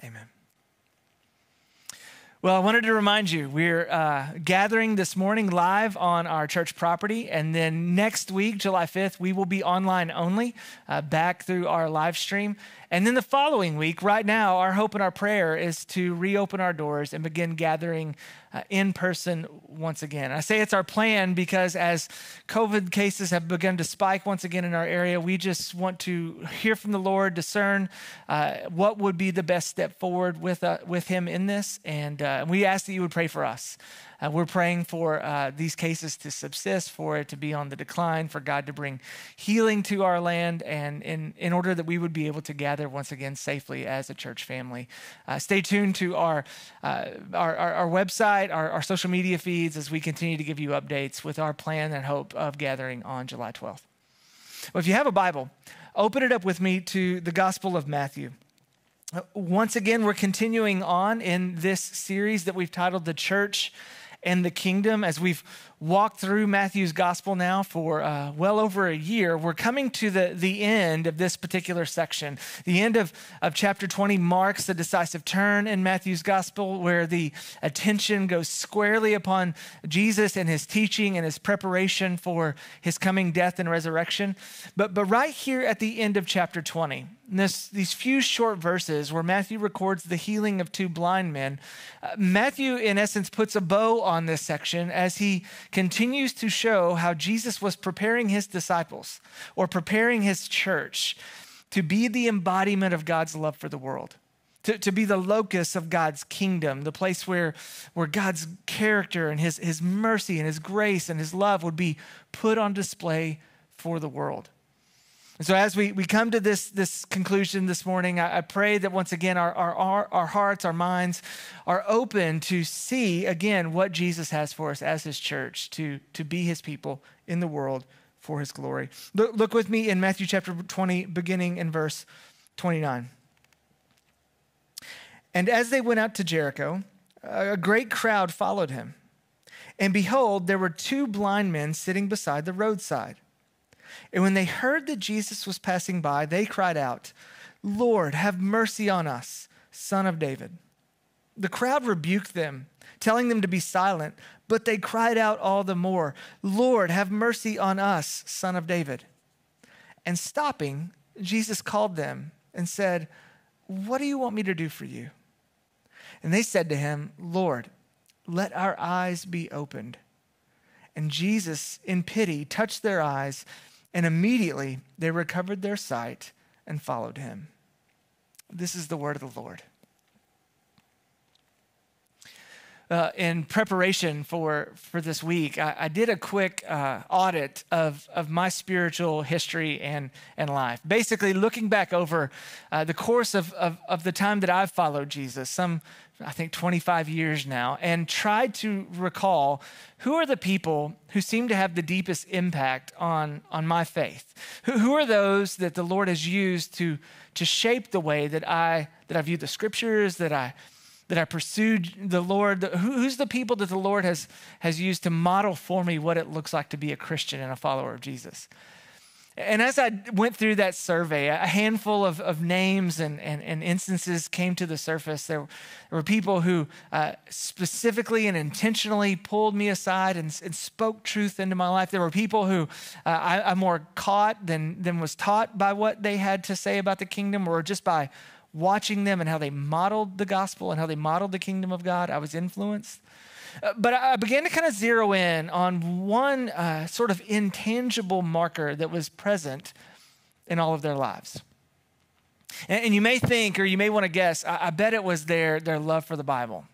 Amen. Well, I wanted to remind you, we're uh, gathering this morning live on our church property. And then next week, July 5th, we will be online only uh, back through our live stream. And then the following week, right now, our hope and our prayer is to reopen our doors and begin gathering uh, in person once again. I say it's our plan because as COVID cases have begun to spike once again in our area, we just want to hear from the Lord, discern uh, what would be the best step forward with, uh, with Him in this. And uh, we ask that you would pray for us. Uh, we're praying for uh, these cases to subsist, for it to be on the decline, for God to bring healing to our land, and in, in order that we would be able to gather once again safely as a church family. Uh, stay tuned to our, uh, our, our, our, website, our, our social media feeds as we continue to give you updates with our plan and hope of gathering on July 12th. Well, if you have a Bible, open it up with me to the Gospel of Matthew. Uh, once again, we're continuing on in this series that we've titled The Church and the Kingdom as we've walked through Matthew's gospel now for uh, well over a year, we're coming to the, the end of this particular section. The end of, of chapter 20 marks the decisive turn in Matthew's gospel where the attention goes squarely upon Jesus and his teaching and his preparation for his coming death and resurrection. But, but right here at the end of chapter 20, this, these few short verses where Matthew records the healing of two blind men, uh, Matthew, in essence, puts a bow on this section as he continues to show how Jesus was preparing his disciples or preparing his church to be the embodiment of God's love for the world. To, to be the locus of God's kingdom, the place where, where God's character and his, his mercy and his grace and his love would be put on display for the world. And so, as we, we come to this, this conclusion this morning, I, I pray that once again our, our, our, our, hearts, our minds are open to see again what Jesus has for us as his church, to, to be his people in the world for his glory. Look, look with me in Matthew chapter 20, beginning in verse 29. And as they went out to Jericho, a great crowd followed him. And behold, there were two blind men sitting beside the roadside. And when they heard that Jesus was passing by, they cried out, Lord, have mercy on us, son of David. The crowd rebuked them, telling them to be silent, but they cried out all the more, Lord, have mercy on us, son of David. And stopping, Jesus called them and said, What do you want me to do for you? And they said to him, Lord, let our eyes be opened. And Jesus, in pity, touched their eyes and immediately they recovered their sight and followed him. This is the word of the Lord. Uh, in preparation for, for this week, I, I did a quick uh, audit of, of my spiritual history and, and life. Basically, looking back over uh, the course of, of, of the time that I've followed Jesus, some I think 25 years now, and tried to recall who are the people who seem to have the deepest impact on, on my faith? Who, who are those that the Lord has used to, to shape the way that I, that I view the scriptures, that I, that I pursued the Lord? Who, who's the people that the Lord has, has used to model for me what it looks like to be a Christian and a follower of Jesus? And as I went through that survey, a handful of, of names and, and, and instances came to the surface. There, were people who uh, specifically and intentionally pulled me aside and, and, spoke truth into my life. There were people who uh, I, I more caught than, than was taught by what they had to say about the kingdom or just by watching them and how they modeled the gospel and how they modeled the kingdom of God. I was influenced. But I began to kind of zero in on one uh, sort of intangible marker that was present in all of their lives. And, and you may think, or you may want to guess, I, I bet it was their, their love for the Bible.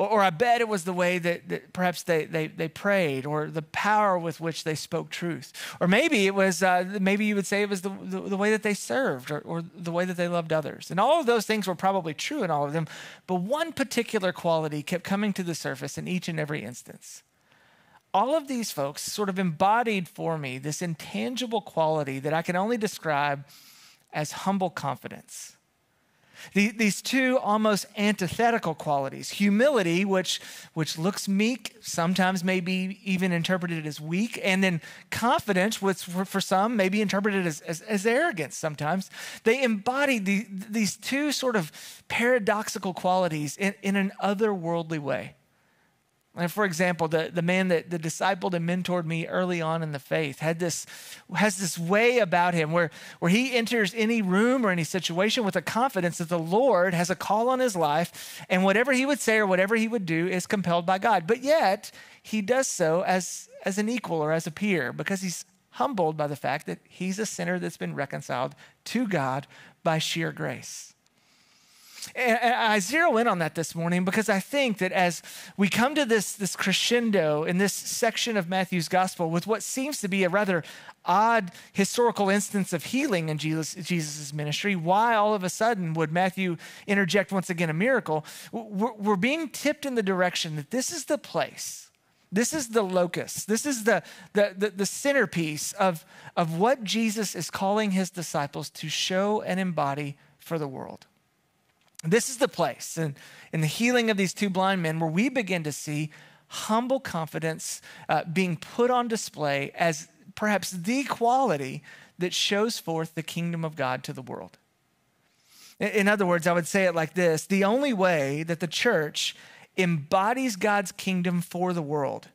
Or, or, I bet it was the way that, that perhaps they, they, they, prayed or the power with which they spoke truth. Or maybe it was, uh, maybe you would say it was the, the, the way that they served or, or the way that they loved others. And all of those things were probably true in all of them. But one particular quality kept coming to the surface in each and every instance. All of these folks sort of embodied for me this intangible quality that I can only describe as humble confidence. These two almost antithetical qualities humility, which, which looks meek, sometimes may be even interpreted as weak, and then confidence, which for some may be interpreted as, as, as arrogance sometimes. They embody the, these two sort of paradoxical qualities in, in an otherworldly way. And for example, the, the man that the discipled and mentored me early on in the faith had this, has this way about him where, where he enters any room or any situation with a confidence that the Lord has a call on his life, and whatever he would say or whatever he would do is compelled by God. But yet, he does so as, as an equal or as a peer because he's humbled by the fact that he's a sinner that's been reconciled to God by sheer grace. And I zero in on that this morning because I think that as we come to this, this crescendo in this section of Matthew's gospel with what seems to be a rather odd historical instance of healing in Jesus' Jesus's ministry, why all of a sudden would Matthew interject once again a miracle? We're, we're being tipped in the direction that this is the place. This is the locus. This is the, the, the, the centerpiece of, of what Jesus is calling his disciples to show and embody for the world. This is the place in, in the healing of these two blind men where we begin to see humble confidence uh, being put on display as perhaps the quality that shows forth the kingdom of God to the world. In other words, I would say it like this the only way that the church embodies God's kingdom for the world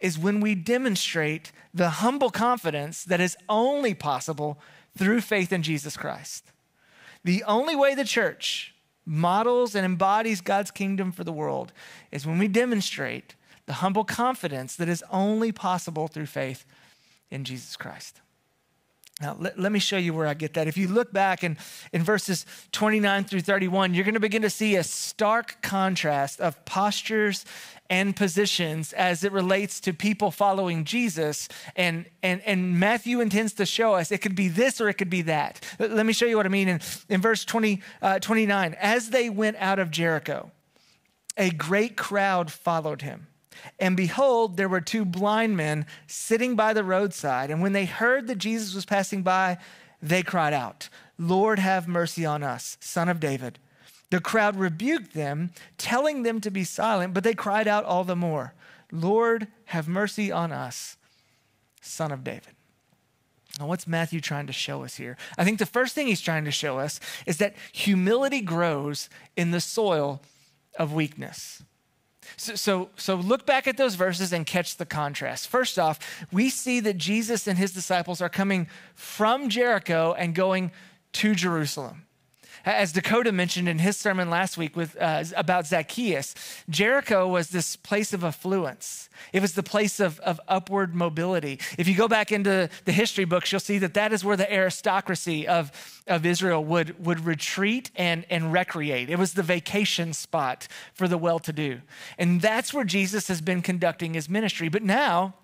is when we demonstrate the humble confidence that is only possible through faith in Jesus Christ. The only way the church models and embodies God's kingdom for the world is when we demonstrate the humble confidence that is only possible through faith in Jesus Christ. Now, let, let, me show you where I get that. If you look back in, in verses 29 through 31, you're going to begin to see a stark contrast of postures and positions as it relates to people following Jesus. And, and, and Matthew intends to show us it could be this or it could be that. Let me show you what I mean. In, in verse 20, uh, 29, as they went out of Jericho, a great crowd followed him. And behold, there were two blind men sitting by the roadside. And when they heard that Jesus was passing by, they cried out, Lord, have mercy on us, son of David. The crowd rebuked them, telling them to be silent, but they cried out all the more, Lord, have mercy on us, son of David. Now, what's Matthew trying to show us here? I think the first thing he's trying to show us is that humility grows in the soil of weakness. So, so, so, look back at those verses and catch the contrast. First off, we see that Jesus and his disciples are coming from Jericho and going to Jerusalem. As Dakota mentioned in his sermon last week with, uh, about Zacchaeus, Jericho was this place of affluence. It was the place of, of upward mobility. If you go back into the history books, you'll see that that is where the aristocracy of, of Israel would, would retreat and, and recreate. It was the vacation spot for the well to do. And that's where Jesus has been conducting his ministry. But now,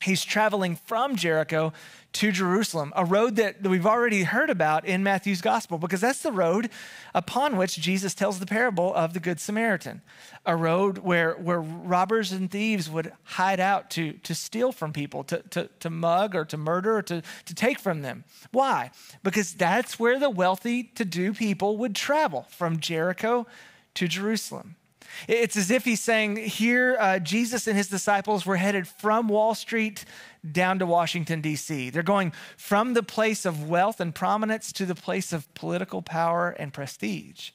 he's traveling from Jericho to Jerusalem, a road that we've already heard about in Matthew's gospel, because that's the road upon which Jesus tells the parable of the Good Samaritan, a road where, where robbers and thieves would hide out to, to steal from people, to, to, to mug or to murder or to, to take from them. Why? Because that's where the wealthy to do people would travel from Jericho to Jerusalem. It's as if he's saying, here, uh, Jesus and his disciples were headed from Wall Street down to Washington, D.C. They're going from the place of wealth and prominence to the place of political power and prestige.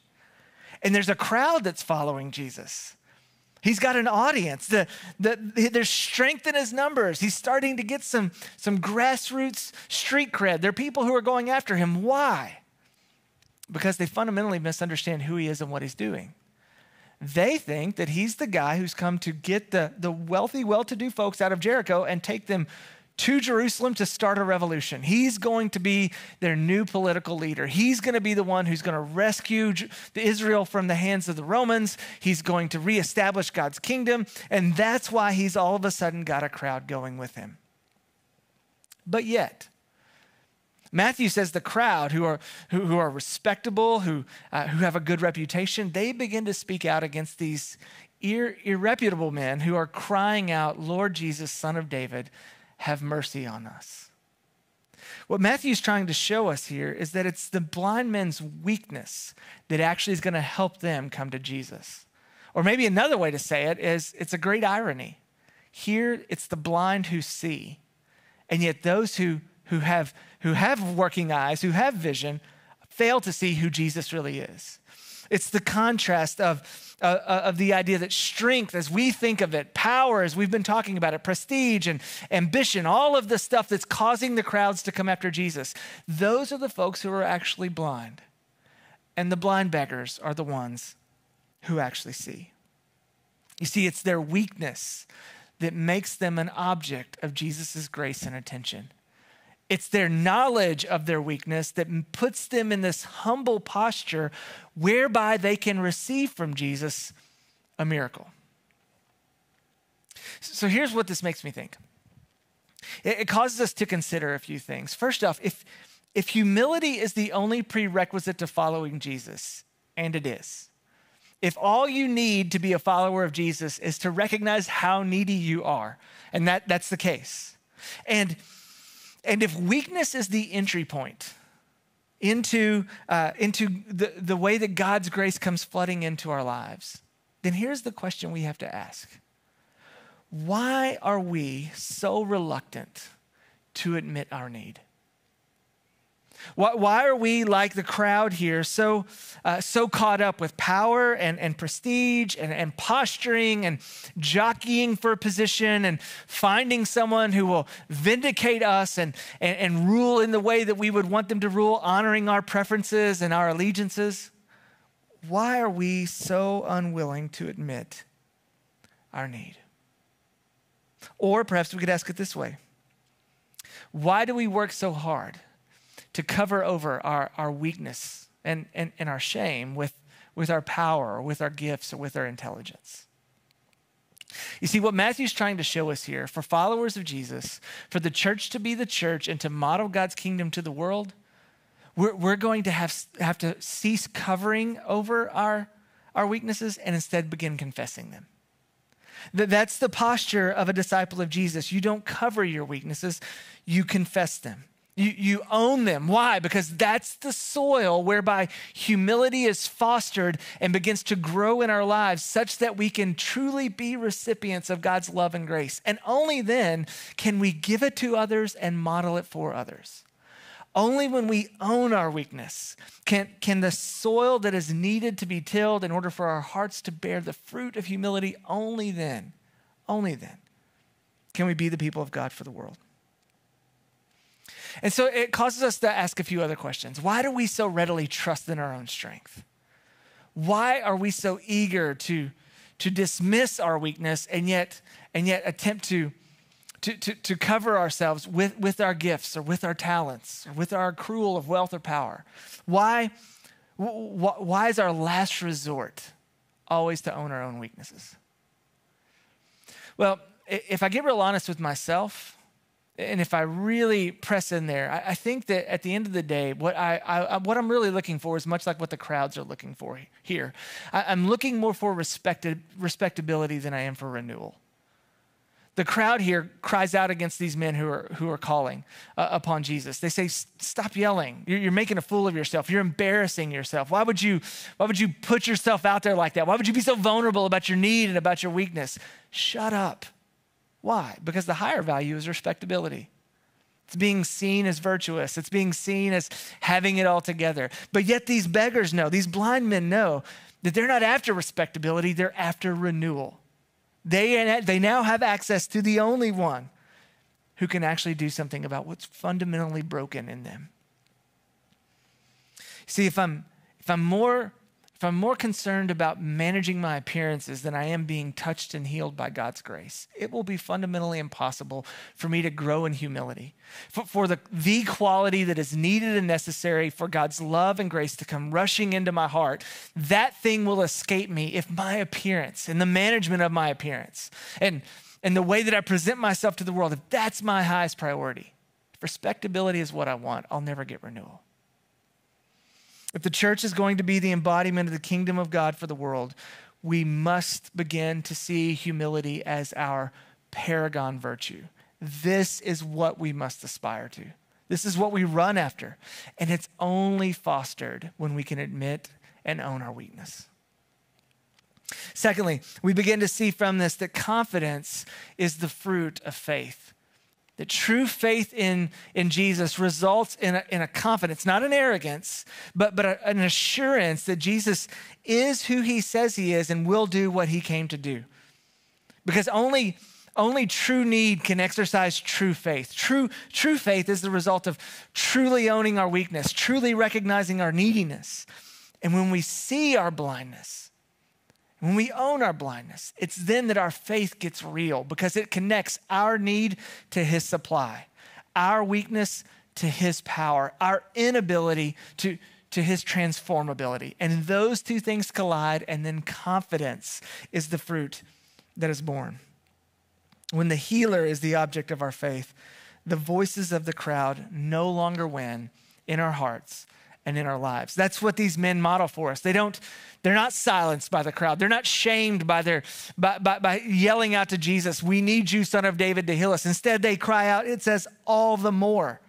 And there's a crowd that's following Jesus. He's got an audience. The, the, there's strength in his numbers. He's starting to get some, some grassroots street cred. There are people who are going after him. Why? Because they fundamentally misunderstand who he is and what he's doing. They think that he's the guy who's come to get the, the wealthy, well to do folks out of Jericho and take them to Jerusalem to start a revolution. He's going to be their new political leader. He's going to be the one who's going to rescue Israel from the hands of the Romans. He's going to reestablish God's kingdom. And that's why he's all of a sudden got a crowd going with him. But yet, Matthew says the crowd who are, who, who are respectable, who, uh, who have a good reputation, they begin to speak out against these ir- irreputable men who are crying out, Lord Jesus, son of David, have mercy on us. What Matthew's trying to show us here is that it's the blind men's weakness that actually is going to help them come to Jesus. Or maybe another way to say it is it's a great irony. Here, it's the blind who see, and yet those who, who, have, who have working eyes, who have vision, fail to see who Jesus really is. It's the contrast of, uh, uh, of the idea that strength, as we think of it, power, as we've been talking about it, prestige and ambition, all of the stuff that's causing the crowds to come after Jesus, those are the folks who are actually blind. And the blind beggars are the ones who actually see. You see, it's their weakness that makes them an object of Jesus' grace and attention. It's their knowledge of their weakness that puts them in this humble posture whereby they can receive from Jesus a miracle. So here's what this makes me think it, causes us to consider a few things. First off, if, if humility is the only prerequisite to following Jesus, and it is, if all you need to be a follower of Jesus is to recognize how needy you are, and that, that's the case, and and if weakness is the entry point into, uh, into the, the way that God's grace comes flooding into our lives, then here's the question we have to ask Why are we so reluctant to admit our need? Why, why are we like the crowd here, so, uh, so caught up with power and, and prestige and, and posturing and jockeying for a position and finding someone who will vindicate us and, and, and rule in the way that we would want them to rule, honoring our preferences and our allegiances? Why are we so unwilling to admit our need? Or perhaps we could ask it this way Why do we work so hard? To cover over our, our weakness and, and, and our shame with, with our power, or with our gifts, or with our intelligence. You see, what Matthew's trying to show us here for followers of Jesus, for the church to be the church and to model God's kingdom to the world, we're, we're going to have, have to cease covering over our, our weaknesses and instead begin confessing them. That's the posture of a disciple of Jesus. You don't cover your weaknesses, you confess them. You, you own them. Why? Because that's the soil whereby humility is fostered and begins to grow in our lives such that we can truly be recipients of God's love and grace. And only then can we give it to others and model it for others. Only when we own our weakness can, can the soil that is needed to be tilled in order for our hearts to bear the fruit of humility, only then, only then can we be the people of God for the world. And so it causes us to ask a few other questions. Why do we so readily trust in our own strength? Why are we so eager to, to dismiss our weakness and yet, and yet attempt to, to, to, to cover ourselves with, with our gifts or with our talents or with our accrual of wealth or power? Why, why is our last resort always to own our own weaknesses? Well, if I get real honest with myself, and if I really press in there, I, I, think that at the end of the day, what, I, I, what I'm really looking for is much like what the crowds are looking for here. I, am looking more for respected, respectability than I am for renewal. The crowd here cries out against these men who are, who are calling uh, upon Jesus. They say, Stop yelling. You're, you're, making a fool of yourself. You're embarrassing yourself. Why would, you, why would you put yourself out there like that? Why would you be so vulnerable about your need and about your weakness? Shut up. Why? Because the higher value is respectability. It's being seen as virtuous. It's being seen as having it all together. But yet, these beggars know, these blind men know that they're not after respectability, they're after renewal. They, they now have access to the only one who can actually do something about what's fundamentally broken in them. See, if I'm, if I'm more if I'm more concerned about managing my appearances than I am being touched and healed by God's grace, it will be fundamentally impossible for me to grow in humility. For, for, the, the quality that is needed and necessary for God's love and grace to come rushing into my heart, that thing will escape me if my appearance and the management of my appearance and, and the way that I present myself to the world, if that's my highest priority, if respectability is what I want, I'll never get renewal. If the church is going to be the embodiment of the kingdom of God for the world, we must begin to see humility as our paragon virtue. This is what we must aspire to. This is what we run after. And it's only fostered when we can admit and own our weakness. Secondly, we begin to see from this that confidence is the fruit of faith. That true faith in, in Jesus results in a, in a confidence, not an arrogance, but, but a, an assurance that Jesus is who he says he is and will do what he came to do. Because only, only true need can exercise true faith. True, true faith is the result of truly owning our weakness, truly recognizing our neediness. And when we see our blindness, when we own our blindness, it's then that our faith gets real because it connects our need to His supply, our weakness to His power, our inability to, to His transformability. And those two things collide, and then confidence is the fruit that is born. When the healer is the object of our faith, the voices of the crowd no longer win in our hearts and in our lives. That's what these men model for us. They don't, they're not silenced by the crowd. They're not shamed by their by, by, by yelling out to Jesus, We need you, son of David, to heal us. Instead, they cry out, it says, all the more.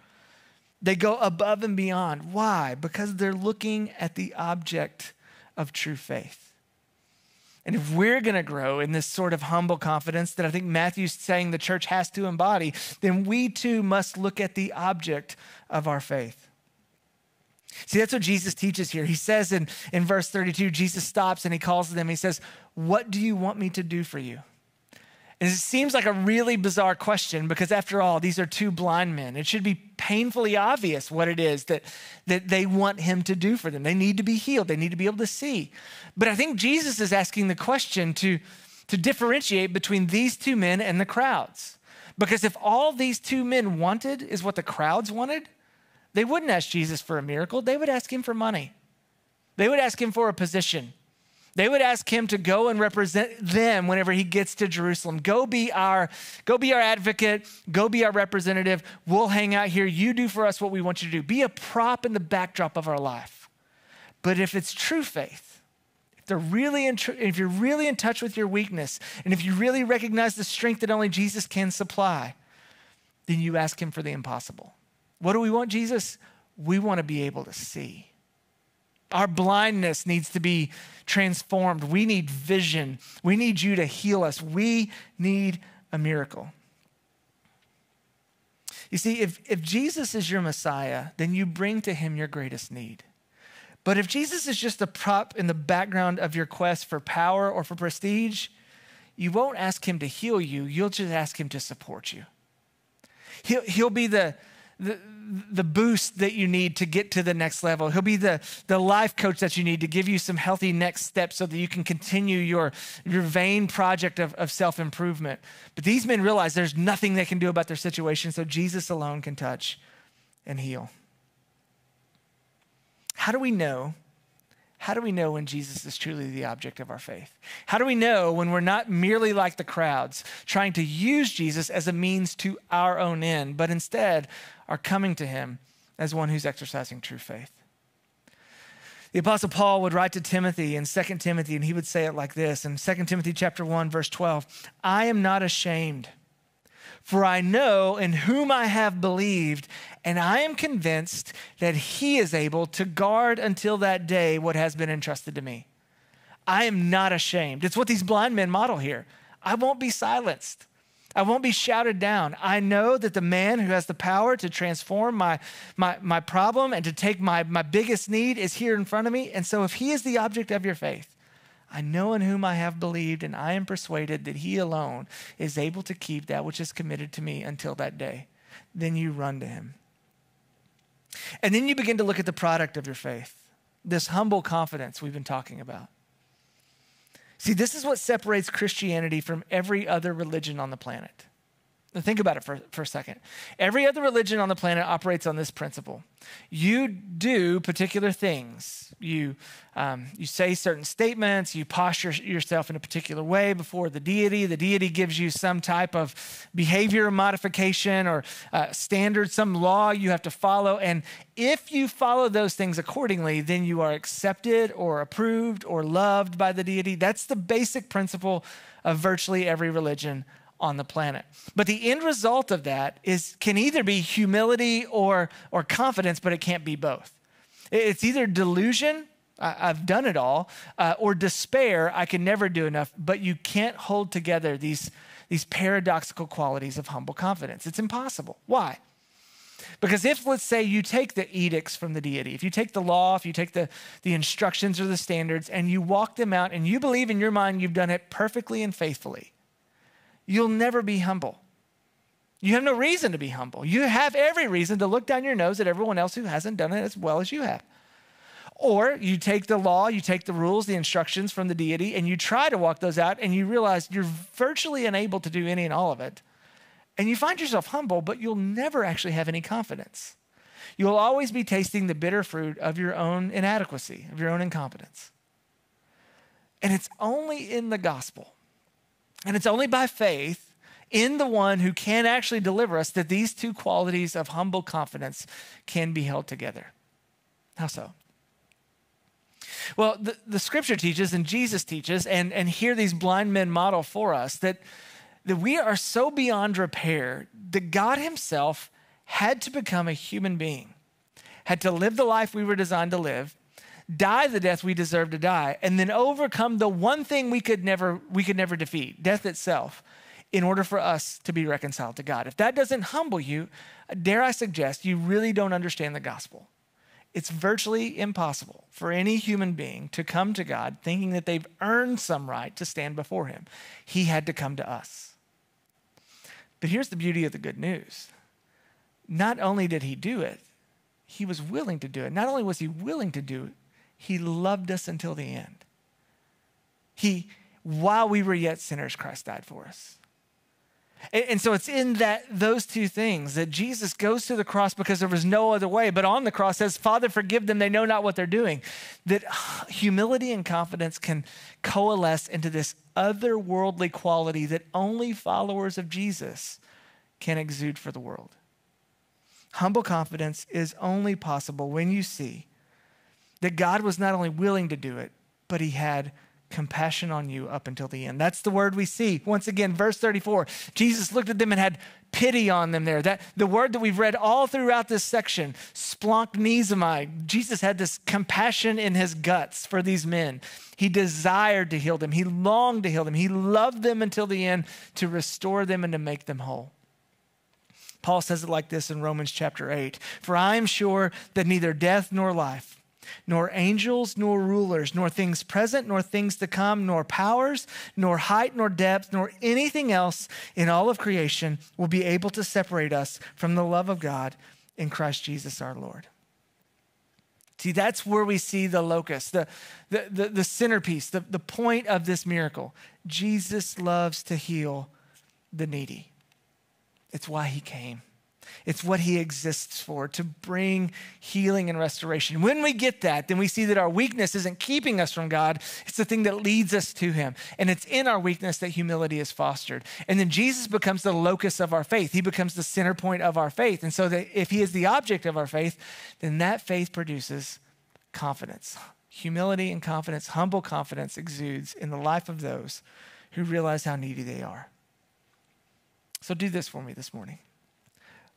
They go above and beyond. Why? Because they're looking at the object of true faith. And if we're going to grow in this sort of humble confidence that I think Matthew's saying the church has to embody, then we too must look at the object of our faith. See, that's what Jesus teaches here. He says in, in verse 32, Jesus stops and he calls them. He says, What do you want me to do for you? And it seems like a really bizarre question because, after all, these are two blind men. It should be painfully obvious what it is that, that they want him to do for them. They need to be healed, they need to be able to see. But I think Jesus is asking the question to, to differentiate between these two men and the crowds. Because if all these two men wanted is what the crowds wanted, they wouldn't ask Jesus for a miracle, they would ask him for money. They would ask him for a position. They would ask him to go and represent them whenever he gets to Jerusalem. Go be our go be our advocate, go be our representative. We'll hang out here. You do for us what we want you to do. Be a prop in the backdrop of our life. But if it's true faith, if they're really in tr- if you're really in touch with your weakness, and if you really recognize the strength that only Jesus can supply, then you ask him for the impossible. What do we want, Jesus? We want to be able to see. Our blindness needs to be transformed. We need vision. We need you to heal us. We need a miracle. You see, if, if Jesus is your Messiah, then you bring to him your greatest need. But if Jesus is just a prop in the background of your quest for power or for prestige, you won't ask him to heal you, you'll just ask him to support you. He'll, he'll be the, the, the boost that you need to get to the next level. He'll be the, the life coach that you need to give you some healthy next steps so that you can continue your, your vain project of, of self improvement. But these men realize there's nothing they can do about their situation, so Jesus alone can touch and heal. How do we know how do we know when Jesus is truly the object of our faith? How do we know when we're not merely like the crowds, trying to use Jesus as a means to our own end, but instead are coming to him as one who's exercising true faith? The apostle Paul would write to Timothy in 2 Timothy and he would say it like this in 2 Timothy chapter 1 verse 12, I am not ashamed For I know in whom I have believed, and I am convinced that he is able to guard until that day what has been entrusted to me. I am not ashamed. It's what these blind men model here. I won't be silenced. I won't be shouted down. I know that the man who has the power to transform my, my, my problem and to take my, my biggest need is here in front of me. And so, if he is the object of your faith, I know in whom I have believed, and I am persuaded that he alone is able to keep that which is committed to me until that day. Then you run to him. And then you begin to look at the product of your faith, this humble confidence we've been talking about. See, this is what separates Christianity from every other religion on the planet. Think about it for, for a second. Every other religion on the planet operates on this principle. You do particular things. You, um, you say certain statements. You posture yourself in a particular way before the deity. The deity gives you some type of behavior modification or uh, standard, some law you have to follow. And if you follow those things accordingly, then you are accepted or approved or loved by the deity. That's the basic principle of virtually every religion on the planet. But the end result of that is can either be humility or or confidence, but it can't be both. It's either delusion, I, have done it all, uh, or despair, I can never do enough. But you can't hold together these these paradoxical qualities of humble confidence. It's impossible. Why? Because if, let's say, you take the edicts from the deity, if you take the law, if you take the, the instructions or the standards, and you walk them out, and you believe in your mind you've done it perfectly and faithfully, you'll never be humble. You have no reason to be humble. You have every reason to look down your nose at everyone else who hasn't done it as well as you have. Or you take the law, you take the rules, the instructions from the deity, and you try to walk those out, and you realize you're virtually unable to do any and all of it. And you find yourself humble, but you'll never actually have any confidence. You'll always be tasting the bitter fruit of your own inadequacy, of your own incompetence. And it's only in the gospel and it's only by faith in the one who can actually deliver us that these two qualities of humble confidence can be held together. How so? Well, the, the scripture teaches and Jesus teaches, and, and here these blind men model for us that, that we are so beyond repair that God Himself had to become a human being, had to live the life we were designed to live, die the death we deserve to die, and then overcome the one thing we could never we could never defeat, death itself, in order for us to be reconciled to God. If that doesn't humble you, dare I suggest you really don't understand the gospel. It's virtually impossible for any human being to come to God thinking that they've earned some right to stand before him. He had to come to us. But here's the beauty of the good news. Not only did he do it, he was willing to do it. Not only was he willing to do it, he loved us until the end. He, while we were yet sinners, Christ died for us. And, and so it's in that those two things that Jesus goes to the cross because there was no other way. But on the cross says, Father, forgive them, they know not what they're doing. That humility and confidence can coalesce into this otherworldly quality that only followers of Jesus can exude for the world. Humble confidence is only possible when you see that God was not only willing to do it, but he had compassion on you up until the end. That's the word we see. Once again, verse 34. Jesus looked at them and had pity on them there. That the word that we've read all throughout this section, splanchnizomai. Jesus had this compassion in his guts for these men. He desired to heal them. He longed to heal them. He loved them until the end to restore them and to make them whole. Paul says it like this in Romans chapter 8 For I am sure that neither death nor life nor angels, nor rulers, nor things present, nor things to come, nor powers, nor height, nor depth, nor anything else in all of creation will be able to separate us from the love of God in Christ Jesus our Lord. See, that's where we see the locus, the, the, the, the centerpiece, the, the point of this miracle. Jesus loves to heal the needy. It's why he came. It's what he exists for, to bring healing and restoration. When we get that, then we see that our weakness isn't keeping us from God, it's the thing that leads us to him. And it's in our weakness that humility is fostered. And then Jesus becomes the locus of our faith, he becomes the center point of our faith. And so that if he is the object of our faith, then that faith produces confidence. Humility and confidence, humble confidence exudes in the life of those who realize how needy they are. So do this for me this morning.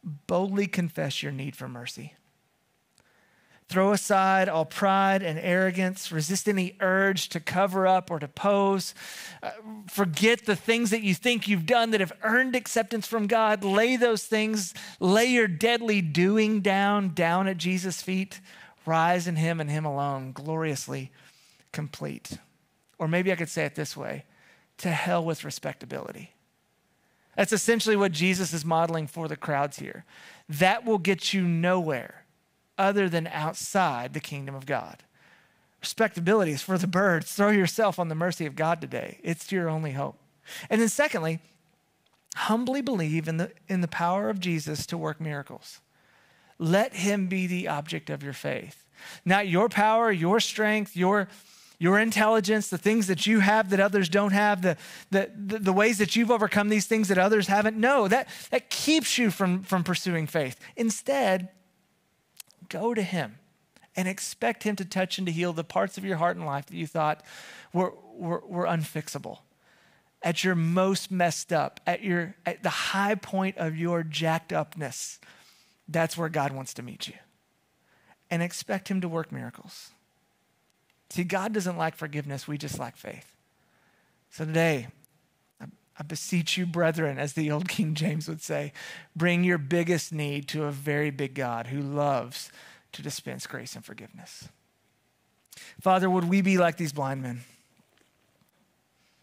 Boldly confess your need for mercy. Throw aside all pride and arrogance. Resist any urge to cover up or to pose. Uh, forget the things that you think you've done that have earned acceptance from God. Lay those things, lay your deadly doing down, down at Jesus' feet. Rise in Him and Him alone, gloriously complete. Or maybe I could say it this way to hell with respectability. That's essentially what Jesus is modeling for the crowds here. That will get you nowhere other than outside the kingdom of God. Respectability is for the birds. Throw yourself on the mercy of God today. It's your only hope. And then, secondly, humbly believe in the, in the power of Jesus to work miracles. Let him be the object of your faith. Not your power, your strength, your, your intelligence, the things that you have that others don't have, the, the, the, the, ways that you've overcome these things that others haven't. No, that, that keeps you from, from pursuing faith. Instead, Go to Him and expect Him to touch and to heal the parts of your heart and life that you thought were, were, were unfixable. At your most messed up, at, your, at the high point of your jacked upness, that's where God wants to meet you. And expect Him to work miracles. See, God doesn't like forgiveness, we just lack faith. So today, I beseech you, brethren, as the old King James would say, bring your biggest need to a very big God who loves to dispense grace and forgiveness. Father, would we be like these blind men?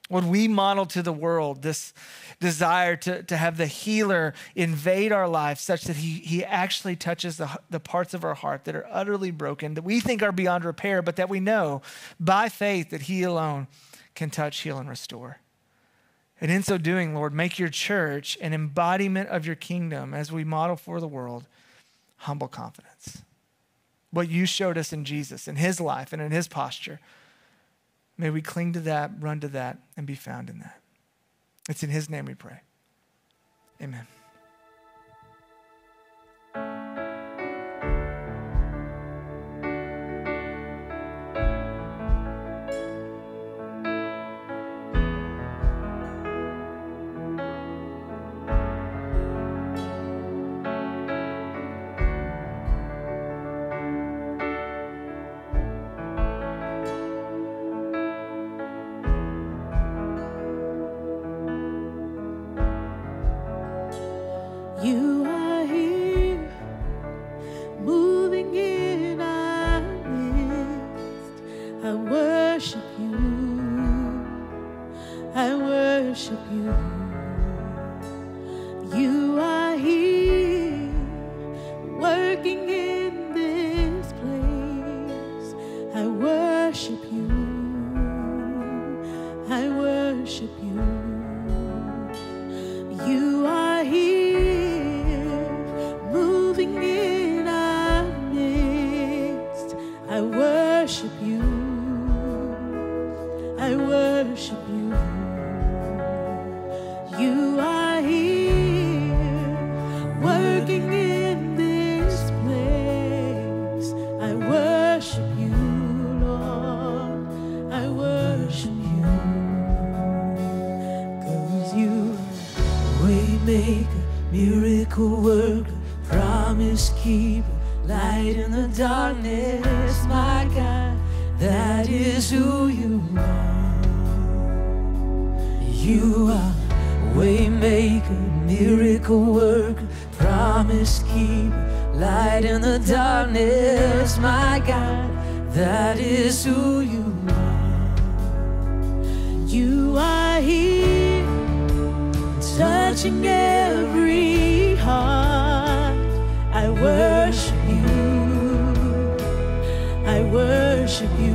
Would we model to the world this desire to, to have the healer invade our lives such that he, he actually touches the, the parts of our heart that are utterly broken, that we think are beyond repair, but that we know by faith that he alone can touch, heal, and restore? And in so doing, Lord, make your church an embodiment of your kingdom as we model for the world humble confidence. What you showed us in Jesus, in his life, and in his posture. May we cling to that, run to that, and be found in that. It's in his name we pray. Amen. That is who you are. You are here, touching every heart. I worship you. I worship you.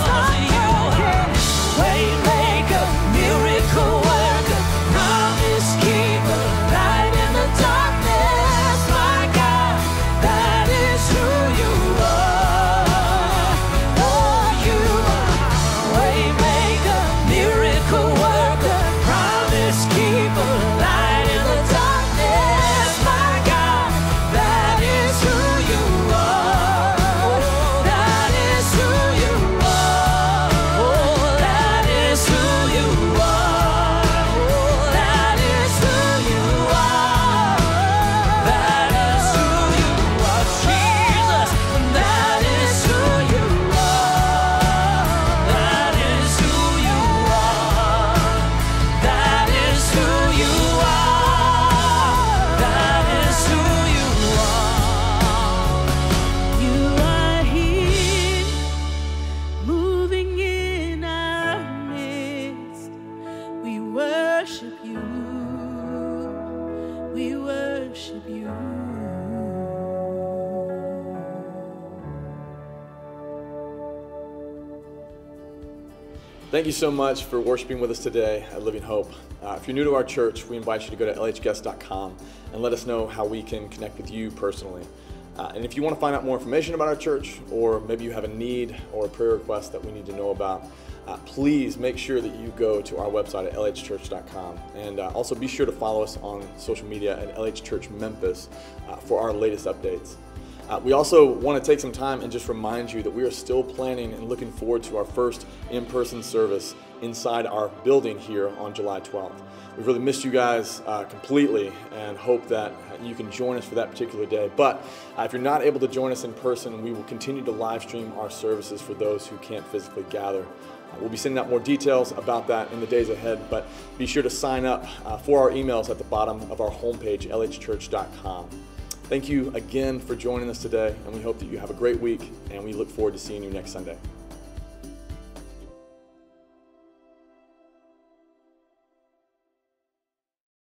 Thank you so much for worshiping with us today at Living Hope. Uh, if you're new to our church, we invite you to go to lhguest.com and let us know how we can connect with you personally. Uh, and if you want to find out more information about our church, or maybe you have a need or a prayer request that we need to know about, uh, please make sure that you go to our website at lhchurch.com. And uh, also be sure to follow us on social media at lhchurchmemphis uh, for our latest updates. Uh, we also want to take some time and just remind you that we are still planning and looking forward to our first in person service inside our building here on July 12th. We've really missed you guys uh, completely and hope that you can join us for that particular day. But uh, if you're not able to join us in person, we will continue to live stream our services for those who can't physically gather. Uh, We'll be sending out more details about that in the days ahead, but be sure to sign up uh, for our emails at the bottom of our homepage, lhchurch.com. Thank you again for joining us today, and we hope that you have a great week, and we look forward to seeing you next Sunday.